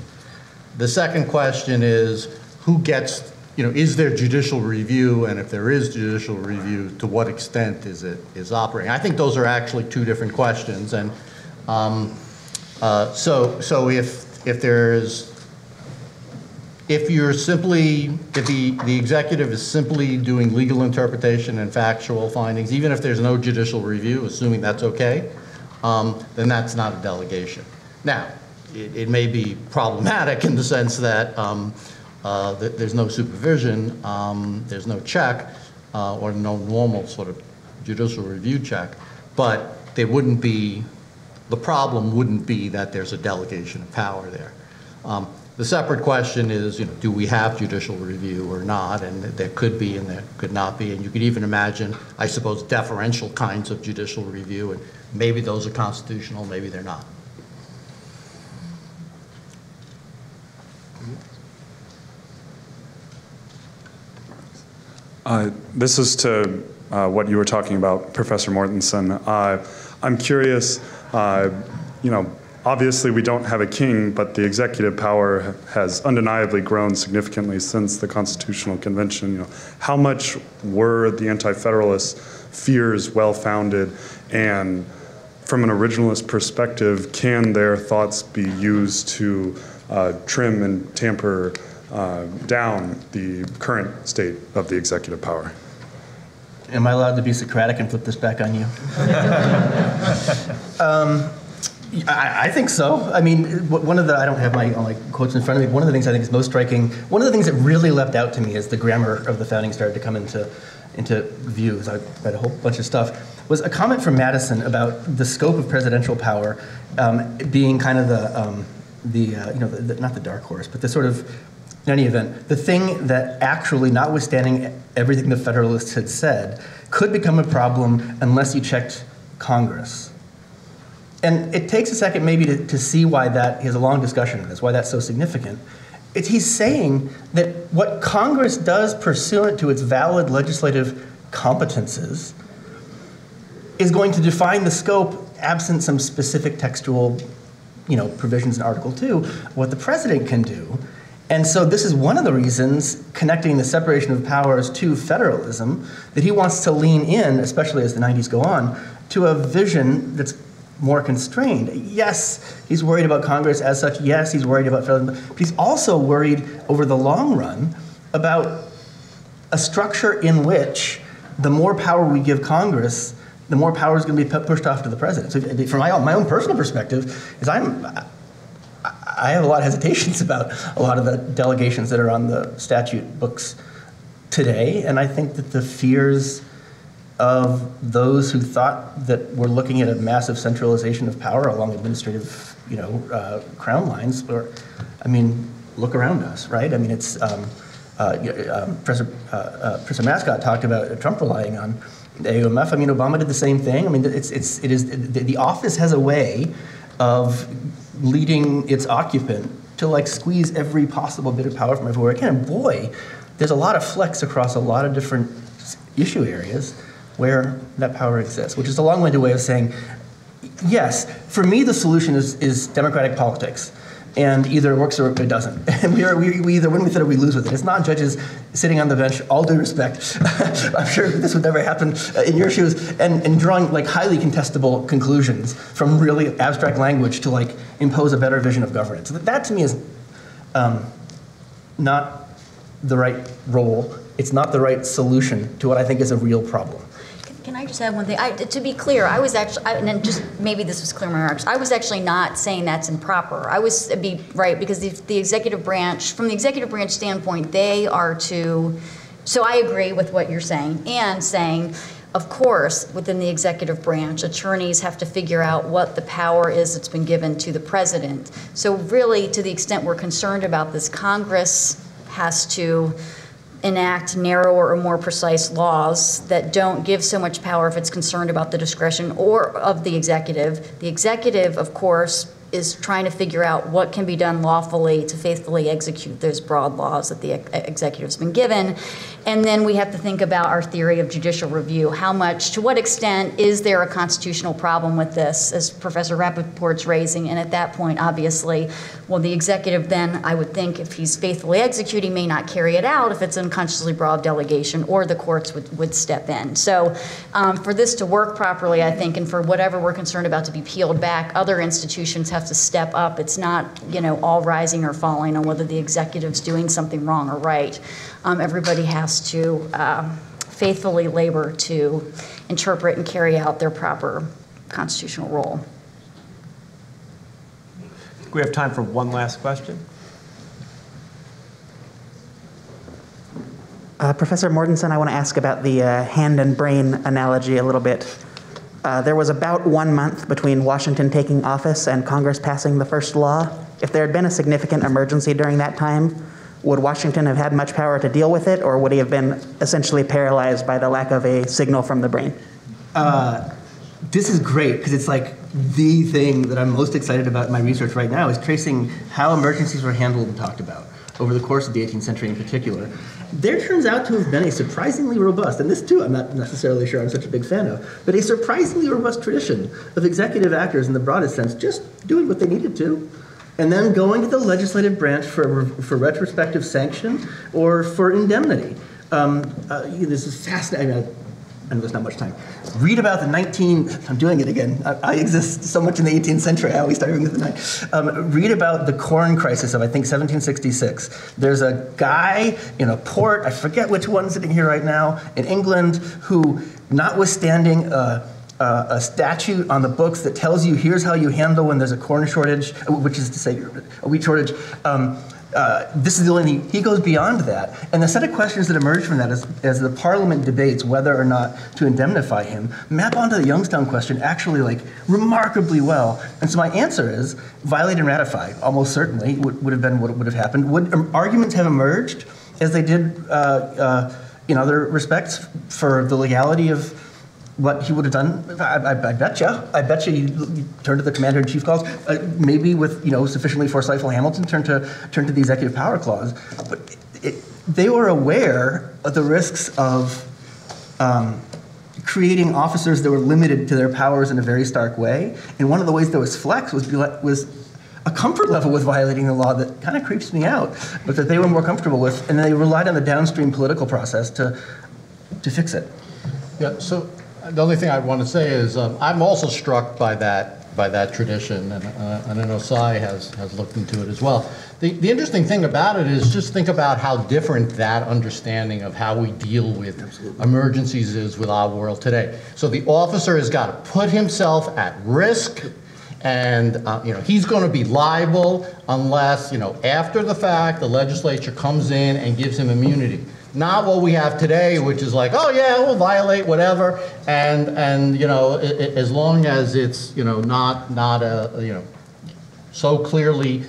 S6: The second question is, who gets, you know, is there judicial review? And if there is judicial review, to what extent is it is operating? I think those are actually two different questions. And um, uh, so, so if, if there's, if you're simply, if the, the executive is simply doing legal interpretation and factual findings, even if there's no judicial review, assuming that's okay, um, then that's not a delegation. Now, it, it, may be problematic in the sense that um, uh, th there's no supervision, um, there's no check, uh, or no normal sort of judicial review check, but there wouldn't be the problem wouldn't be that there's a delegation of power there. Um, the separate question is, you know, do we have judicial review or not? And there could be and there could not be. And you could even imagine, I suppose, deferential kinds of judicial review. And maybe those are constitutional, maybe they're not.
S10: Uh, this is to uh, what you were talking about, Professor Mortenson. Uh, I'm curious uh, you know, obviously we don't have a king, but the executive power has undeniably grown significantly since the Constitutional Convention. You know, how much were the Anti-Federalist fears well-founded, and from an originalist perspective, can their thoughts be used to uh, trim and tamper uh, down the current state of the executive power?
S4: Am I allowed to be Socratic and flip this back on you? (laughs) um, I, I, think so. I mean, one of the, I don't have my, quotes in front of me, one of the things I think is most striking, one of the things that really leapt out to me as the grammar of the founding started to come into, into view, as I read a whole bunch of stuff, was a comment from Madison about the scope of presidential power um, being kind of the, um, the uh, you know, the, the, not the dark horse, but the sort of, in any event, the thing that actually, notwithstanding everything the Federalists had said, could become a problem unless you checked Congress. And it takes a second maybe to, to see why that, he has a long discussion on this, why that's so significant. It's, he's saying that what Congress does pursuant to its valid legislative competences is going to define the scope absent some specific textual you know, provisions in Article 2, what the president can do. And so this is one of the reasons connecting the separation of powers to federalism that he wants to lean in, especially as the 90s go on, to a vision that's more constrained. Yes, he's worried about Congress as such. Yes, he's worried about federalism. But he's also worried over the long run about a structure in which the more power we give Congress, the more power is going to be pushed off to the president. So, from my own, my own personal perspective, is I'm I have a lot of hesitations (laughs) about a lot of the delegations that are on the statute books today, and I think that the fears of those who thought that we're looking at a massive centralization of power along administrative, you know, uh, crown lines, or, I mean, look around us, right? I mean, it's um, uh, um, Professor, uh, uh, Professor Mascott talked about Trump relying on the AUMF. I mean, Obama did the same thing. I mean, it's, it's, it is, the, the office has a way of leading its occupant to like squeeze every possible bit of power from everywhere it can. And boy, there's a lot of flex across a lot of different issue areas where that power exists, which is a long-winded way of saying, yes, for me the solution is, is democratic politics and either it works or it doesn't. (laughs) And we, are, we, we either win with it or we lose with it. It's not judges sitting on the bench, all due respect. (laughs) I'm sure this would never happen uh, in your shoes, and, and drawing like highly contestable conclusions from really abstract language to like impose a better vision of governance. That, that to me is um, not the right role. It's not the right solution to what I think is a real problem.
S3: Can I just add one thing? I, to be clear, I was actually, I, and just maybe this was clear in my remarks, I was actually not saying that's improper. I was be right because the, the executive branch, from the executive branch standpoint, they are to. So I agree with what you're saying, and saying, of course, within the executive branch, attorneys have to figure out what the power is that's been given to the president. So really, to the extent we're concerned about this, Congress has to enact narrower or more precise laws that don't give so much power if it's concerned about the discretion or of the executive. The executive, of course, is trying to figure out what can be done lawfully to faithfully execute those broad laws that the executive's been given. And then we have to think about our theory of judicial review. How much, to what extent is there a constitutional problem with this, as Professor Rappaport's raising? And at that point, obviously, well, the executive then, I would think, if he's faithfully executing, may not carry it out if it's unconsciously broad delegation, or the courts would, would step in. So um, for this to work properly, I think, and for whatever we're concerned about to be peeled back, other institutions have to step up. It's not, you know, all rising or falling on whether the executive's doing something wrong or right. Um, everybody has to uh, faithfully labor to interpret and carry out their proper constitutional role.
S2: We have time for one last question.
S11: Uh, Professor Mortenson, I want to ask about the uh, hand and brain analogy a little bit. Uh, there was about one month between Washington taking office and Congress passing the first law. If there had been a significant emergency during that time, would Washington have had much power to deal with it, or would he have been essentially paralyzed by the lack of a signal from the brain?
S4: Uh, this is great because it's like the thing that I'm most excited about in my research right now is tracing how emergencies were handled and talked about over the course of the 18th century in particular. There turns out to have been a surprisingly robust, and this too I'm not necessarily sure I'm such a big fan of, but a surprisingly robust tradition of executive actors in the broadest sense just doing what they needed to. And then going to the legislative branch for, for retrospective sanction or for indemnity. Um, uh, this is fascinating and there's not much time. Read about the 19, I'm doing it again. I, I exist so much in the 18th century, I always start with the nine. Um, read about the corn crisis of, I think, 1766. There's a guy in a port, I forget which one sitting here right now, in England, who, notwithstanding uh, uh, a statute on the books that tells you here's how you handle when there's a corn shortage, which is to say a wheat shortage. Um, uh, this is the only thing. He goes beyond that. And the set of questions that emerge from that as, as the parliament debates whether or not to indemnify him map onto the Youngstown question actually like remarkably well. And so my answer is violate and ratify, almost certainly would, would have been what would have happened. Would um, arguments have emerged as they did uh, uh, in other respects for the legality of what he would have done, I, I, I bet you. I bet you, you, turn to the commander in chief clause. Uh, maybe with you know sufficiently forceful Hamilton, turn to turn to the executive power clause. But it, it, they were aware of the risks of um, creating officers that were limited to their powers in a very stark way. And one of the ways that was flex was was a comfort level with violating the law that kind of creeps me out, but that they were more comfortable with, and they relied on the downstream political process to to fix it.
S6: Yeah, so the only thing I want to say is um, I'm also struck by that by that tradition, and, uh, and I know Sai has, has looked into it as well. The, the interesting thing about it is just think about how different that understanding of how we deal with emergencies is with our world today. So the officer has got to put himself at risk and uh, you know he's going to be liable unless you know after the fact the legislature comes in and gives him immunity not what we have today, which is like, oh yeah, we'll violate whatever, and and you know, i- i- as long as it's you know not not a you know so clearly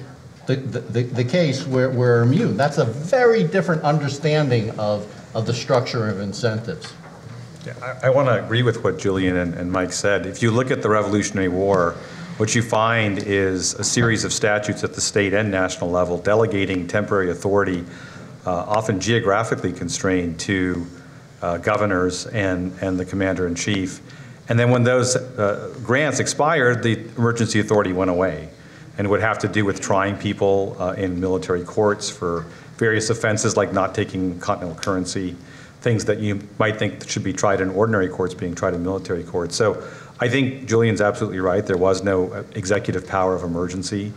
S6: the the, the, case, we're, we're immune. That's a very different understanding of of the structure of incentives.
S5: Yeah, I, I want to agree with what Julian and, and Mike said. If you look at the Revolutionary War, what you find is a series of statutes at the state and national level delegating temporary authority, often geographically constrained, to uh, governors and, and the commander in chief. And then when those uh, grants expired, the emergency authority went away. And would have to do with trying people uh, in military courts for various offenses like not taking continental currency, things that you might think should be tried in ordinary courts being tried in military courts. So I think Julian's absolutely right. There was no uh, executive power of emergency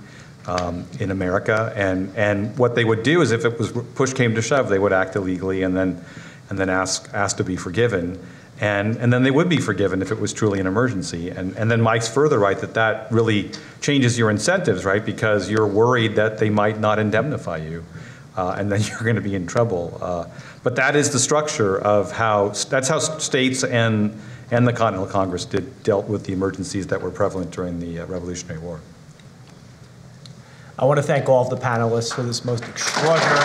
S5: um, in America. And, and what they would do is if it was push came to shove, they would act illegally and then, and then ask, ask to be forgiven. And, and then they would be forgiven if it was truly an emergency. And, and then Mike's further right that that really changes your incentives, right? Because you're worried that they might not indemnify you. Uh, and then (laughs) you're going to be in trouble. Uh, but that is the structure of how, that's how states and, and the Continental Congress did, dealt with the emergencies that were prevalent during the uh, Revolutionary War.
S2: I want to thank all of the panelists for this most extraordinary.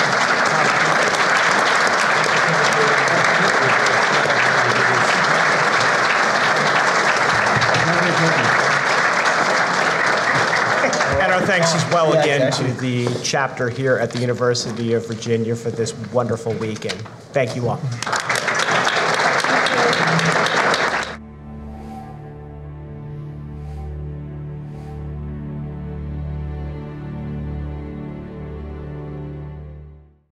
S2: And our thanks as well again to the chapter here at the University of Virginia for this wonderful weekend. Thank you all.